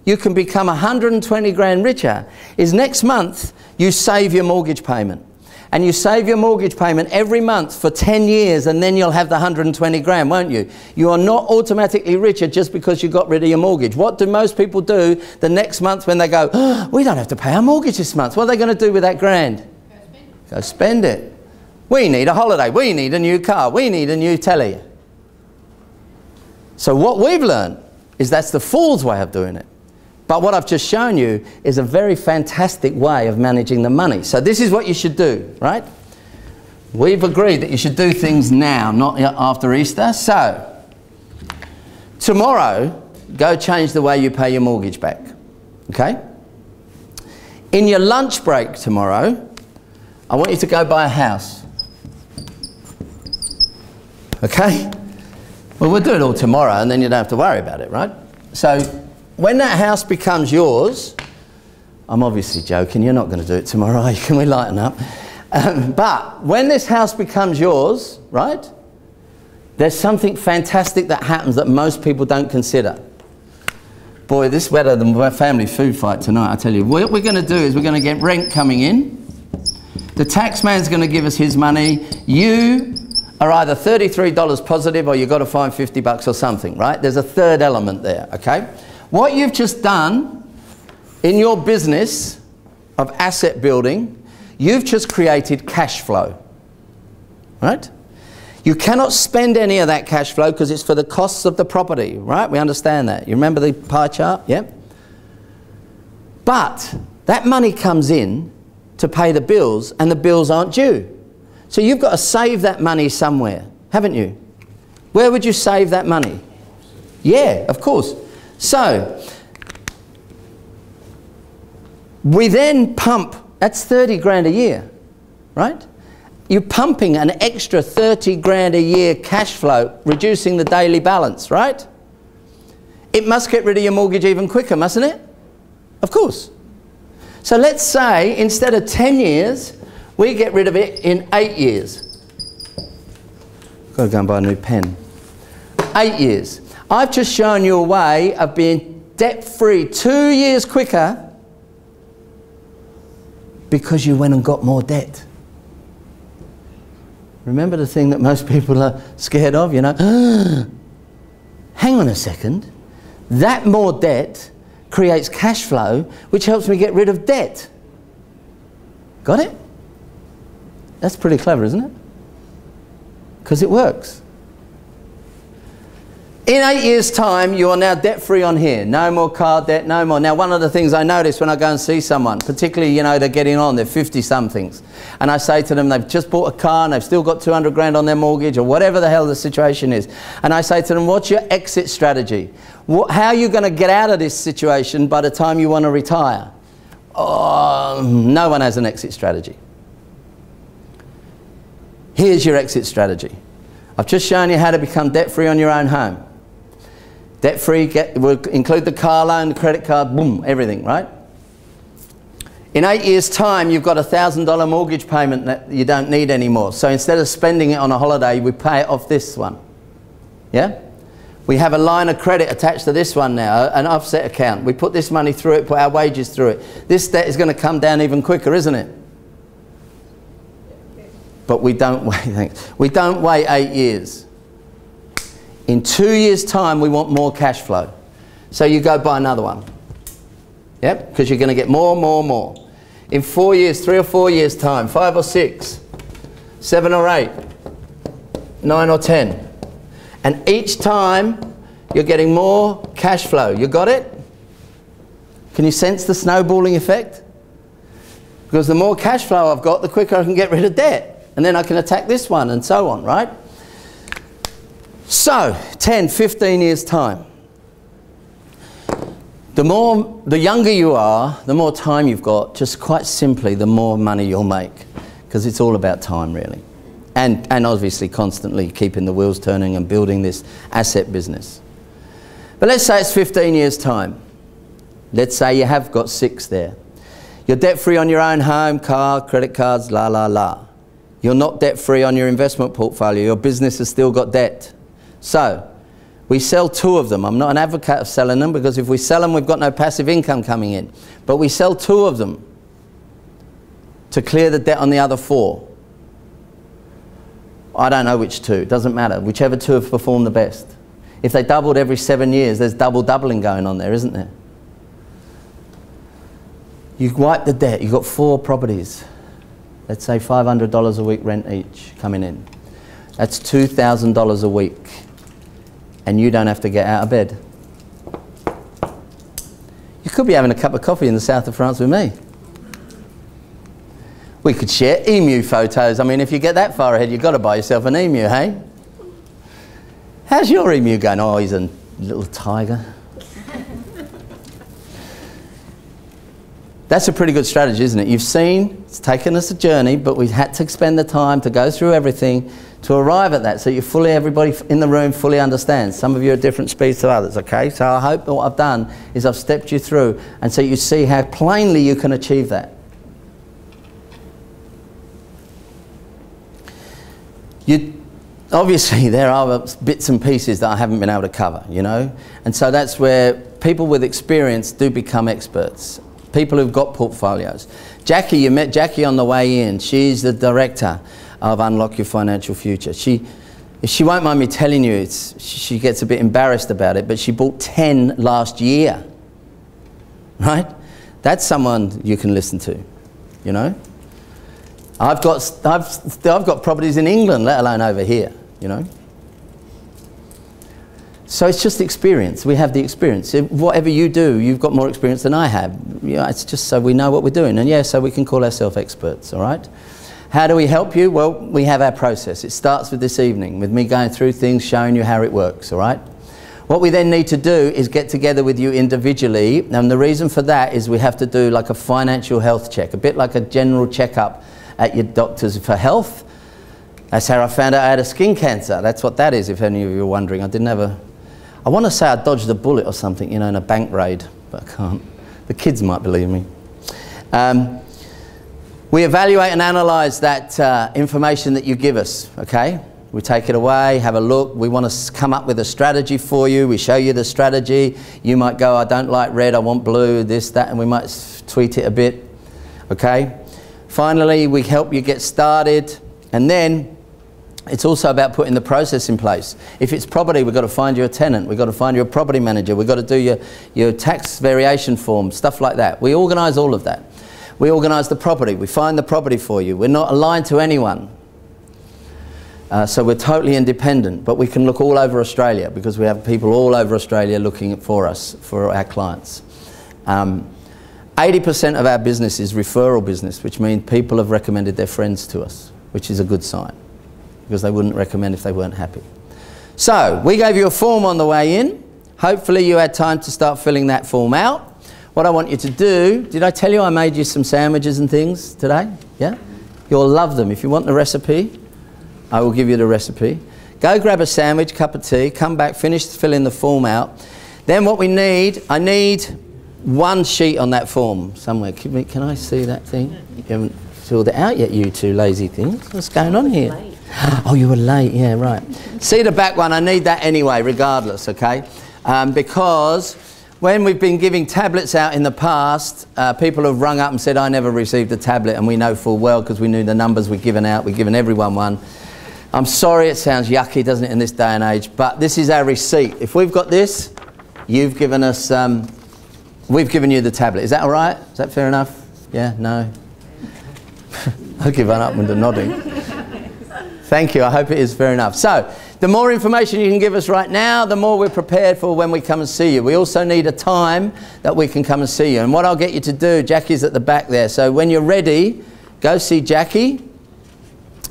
you can become 120 grand richer is next month you save your mortgage payment and you save your mortgage payment every month for 10 years and then you'll have the 120 grand, won't you? You are not automatically richer just because you got rid of your mortgage. What do most people do the next month when they go, oh, we don't have to pay our mortgage this month? What are they going to do with that grand? Go spend, spend it. We need a holiday. We need a new car. We need a new telly. So what we've learned is that's the fool's way of doing it. But what I've just shown you is a very fantastic way of managing the money. So this is what you should do, right? We've agreed that you should do things now, not after Easter. So tomorrow, go change the way you pay your mortgage back, okay? In your lunch break tomorrow, I want you to go buy a house. Okay? Well, we'll do it all tomorrow and then you don't have to worry about it, right? So when that house becomes yours, I'm obviously joking, you're not going to do it tomorrow, can we lighten up? Um, but when this house becomes yours, right, there's something fantastic that happens that most people don't consider. Boy, this than a family food fight tonight, I tell you. What we're going to do is we're going to get rent coming in. The tax man's going to give us his money. You are either $33 positive or you've got to find 50 bucks or something, right? There's a third element there, okay? What you've just done in your business of asset building you've just created cash flow. Right? You cannot spend any of that cash flow because it's for the costs of the property, right? We understand that. You remember the pie chart? Yeah? But that money comes in to pay the bills and the bills aren't due. So you've got to save that money somewhere, haven't you? Where would you save that money? Yeah, of course. So we then pump, that's 30 grand a year, right? You're pumping an extra 30 grand a year cash flow, reducing the daily balance, right? It must get rid of your mortgage even quicker, mustn't it? Of course. So let's say instead of 10 years, we get rid of it in eight years. Got to go and buy a new pen. Eight years. I've just shown you a way of being debt free two years quicker because you went and got more debt. Remember the thing that most people are scared of, you know? Hang on a second. That more debt creates cash flow, which helps me get rid of debt. Got it? That's pretty clever, isn't it? Because it works. In eight years' time, you are now debt free on here. No more car debt, no more. Now, one of the things I notice when I go and see someone, particularly, you know, they're getting on, they're 50 somethings, and I say to them, they've just bought a car and they've still got 200 grand on their mortgage or whatever the hell the situation is. And I say to them, what's your exit strategy? How are you going to get out of this situation by the time you want to retire? Oh, no one has an exit strategy. Here's your exit strategy. I've just shown you how to become debt free on your own home. Debt free, get, will include the car loan, the credit card, boom, everything, right? In eight years' time, you've got a $1,000 mortgage payment that you don't need anymore. So instead of spending it on a holiday, we pay it off this one. Yeah? We have a line of credit attached to this one now, an offset account. We put this money through it, put our wages through it. This debt is going to come down even quicker, isn't it? But we don't wait. We don't wait eight years. In two years' time, we want more cash flow. So you go buy another one. Yep, because you're going to get more, and more, and more. In four years, three or four years' time, five or six, seven or eight, nine or ten. And each time, you're getting more cash flow. You got it? Can you sense the snowballing effect? Because the more cash flow I've got, the quicker I can get rid of debt. And then I can attack this one and so on, right? So, 10, 15 years' time. The more, the younger you are, the more time you've got, just quite simply, the more money you'll make. Because it's all about time, really. And, and obviously, constantly keeping the wheels turning and building this asset business. But let's say it's 15 years' time. Let's say you have got six there. You're debt free on your own home, car, credit cards, la la la. You're not debt free on your investment portfolio. Your business has still got debt. So, we sell two of them. I'm not an advocate of selling them because if we sell them, we've got no passive income coming in. But we sell two of them to clear the debt on the other four. I don't know which two, it doesn't matter. Whichever two have performed the best. If they doubled every seven years, there's double doubling going on there, isn't there? You wipe the debt, you've got four properties. Let's say $500 a week rent each coming in. That's $2,000 a week and you don't have to get out of bed. You could be having a cup of coffee in the south of France with me. We could share emu photos. I mean, if you get that far ahead, you've got to buy yourself an emu, hey? How's your emu going? Oh, he's a little tiger. That's a pretty good strategy, isn't it? You've seen, it's taken us a journey, but we've had to spend the time to go through everything to arrive at that so you fully, everybody in the room fully understands. Some of you are different speeds to others, okay? So I hope what I've done is I've stepped you through and so you see how plainly you can achieve that. You, obviously, there are bits and pieces that I haven't been able to cover, you know? And so that's where people with experience do become experts. People who've got portfolios. Jackie, you met Jackie on the way in. She's the director of Unlock Your Financial Future. She, she won't mind me telling you, it's, she gets a bit embarrassed about it, but she bought 10 last year. Right? That's someone you can listen to, you know? I've got, I've, I've got properties in England, let alone over here, you know. So it's just experience. We have the experience. Whatever you do, you've got more experience than I have. You know, it's just so we know what we're doing. And yeah, so we can call ourselves experts, all right? How do we help you? Well, we have our process. It starts with this evening, with me going through things, showing you how it works, all right? What we then need to do is get together with you individually, and the reason for that is we have to do like a financial health check, a bit like a general checkup at your doctor's for health. That's how I found out I had a skin cancer. That's what that is, if any of you are wondering. I didn't have a I want to say I dodged a bullet or something, you know, in a bank raid, but I can't. The kids might believe me. Um, we evaluate and analyse that uh, information that you give us, okay? We take it away, have a look. We want to come up with a strategy for you. We show you the strategy. You might go, I don't like red, I want blue, this, that, and we might tweak it a bit, okay? Finally, we help you get started, and then it's also about putting the process in place. If it's property, we've got to find you a tenant, we've got to find you a property manager, we've got to do your, your tax variation form, stuff like that. We organise all of that. We organise the property, we find the property for you. We're not aligned to anyone. Uh, so we're totally independent, but we can look all over Australia because we have people all over Australia looking for us, for our clients. 80% um, of our business is referral business, which means people have recommended their friends to us, which is a good sign because they wouldn't recommend if they weren't happy. So, we gave you a form on the way in. Hopefully you had time to start filling that form out. What I want you to do, did I tell you I made you some sandwiches and things today? Yeah? You'll love them. If you want the recipe, I will give you the recipe. Go grab a sandwich, cup of tea, come back, finish filling the form out. Then what we need, I need one sheet on that form somewhere. Can, we, can I see that thing? You haven't filled it out yet, you two lazy things. What's going on here? Oh, you were late. Yeah, right. See the back one. I need that anyway, regardless, okay? Um, because when we've been giving tablets out in the past, uh, people have rung up and said, I never received a tablet, and we know full well because we knew the numbers we've given out. We've given everyone one. I'm sorry it sounds yucky, doesn't it, in this day and age, but this is our receipt. If we've got this, you've given us, um, we've given you the tablet. Is that all right? Is that fair enough? Yeah? No? I've given up with the nodding. Thank you. I hope it is fair enough. So, the more information you can give us right now, the more we're prepared for when we come and see you. We also need a time that we can come and see you. And what I'll get you to do, Jackie's at the back there. So, when you're ready, go see Jackie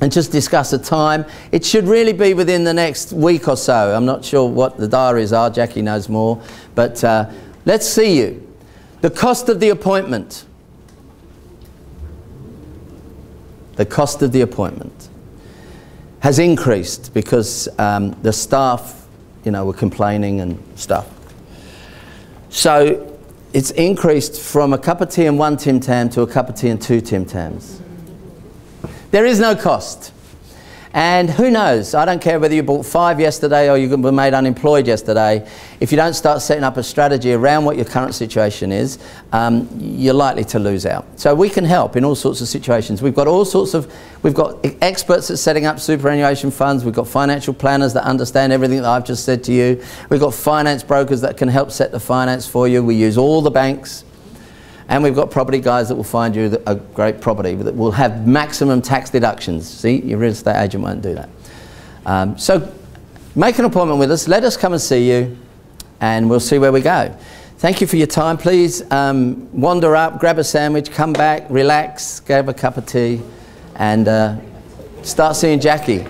and just discuss a time. It should really be within the next week or so. I'm not sure what the diaries are. Jackie knows more. But uh, let's see you. The cost of the appointment. The cost of the appointment has increased because um, the staff, you know, were complaining and stuff. So it's increased from a cup of tea and one Tim Tam to a cup of tea and two Tim Tams. There is no cost. And who knows? I don't care whether you bought five yesterday or you were made unemployed yesterday. If you don't start setting up a strategy around what your current situation is, um, you're likely to lose out. So we can help in all sorts of situations. We've got all sorts of, we've got experts at setting up superannuation funds. We've got financial planners that understand everything that I've just said to you. We've got finance brokers that can help set the finance for you. We use all the banks. And we've got property guys that will find you a great property that will have maximum tax deductions. See, your real estate agent won't do that. Um, so make an appointment with us. Let us come and see you and we'll see where we go. Thank you for your time. Please um, wander up, grab a sandwich, come back, relax, grab a cup of tea and uh, start seeing Jackie.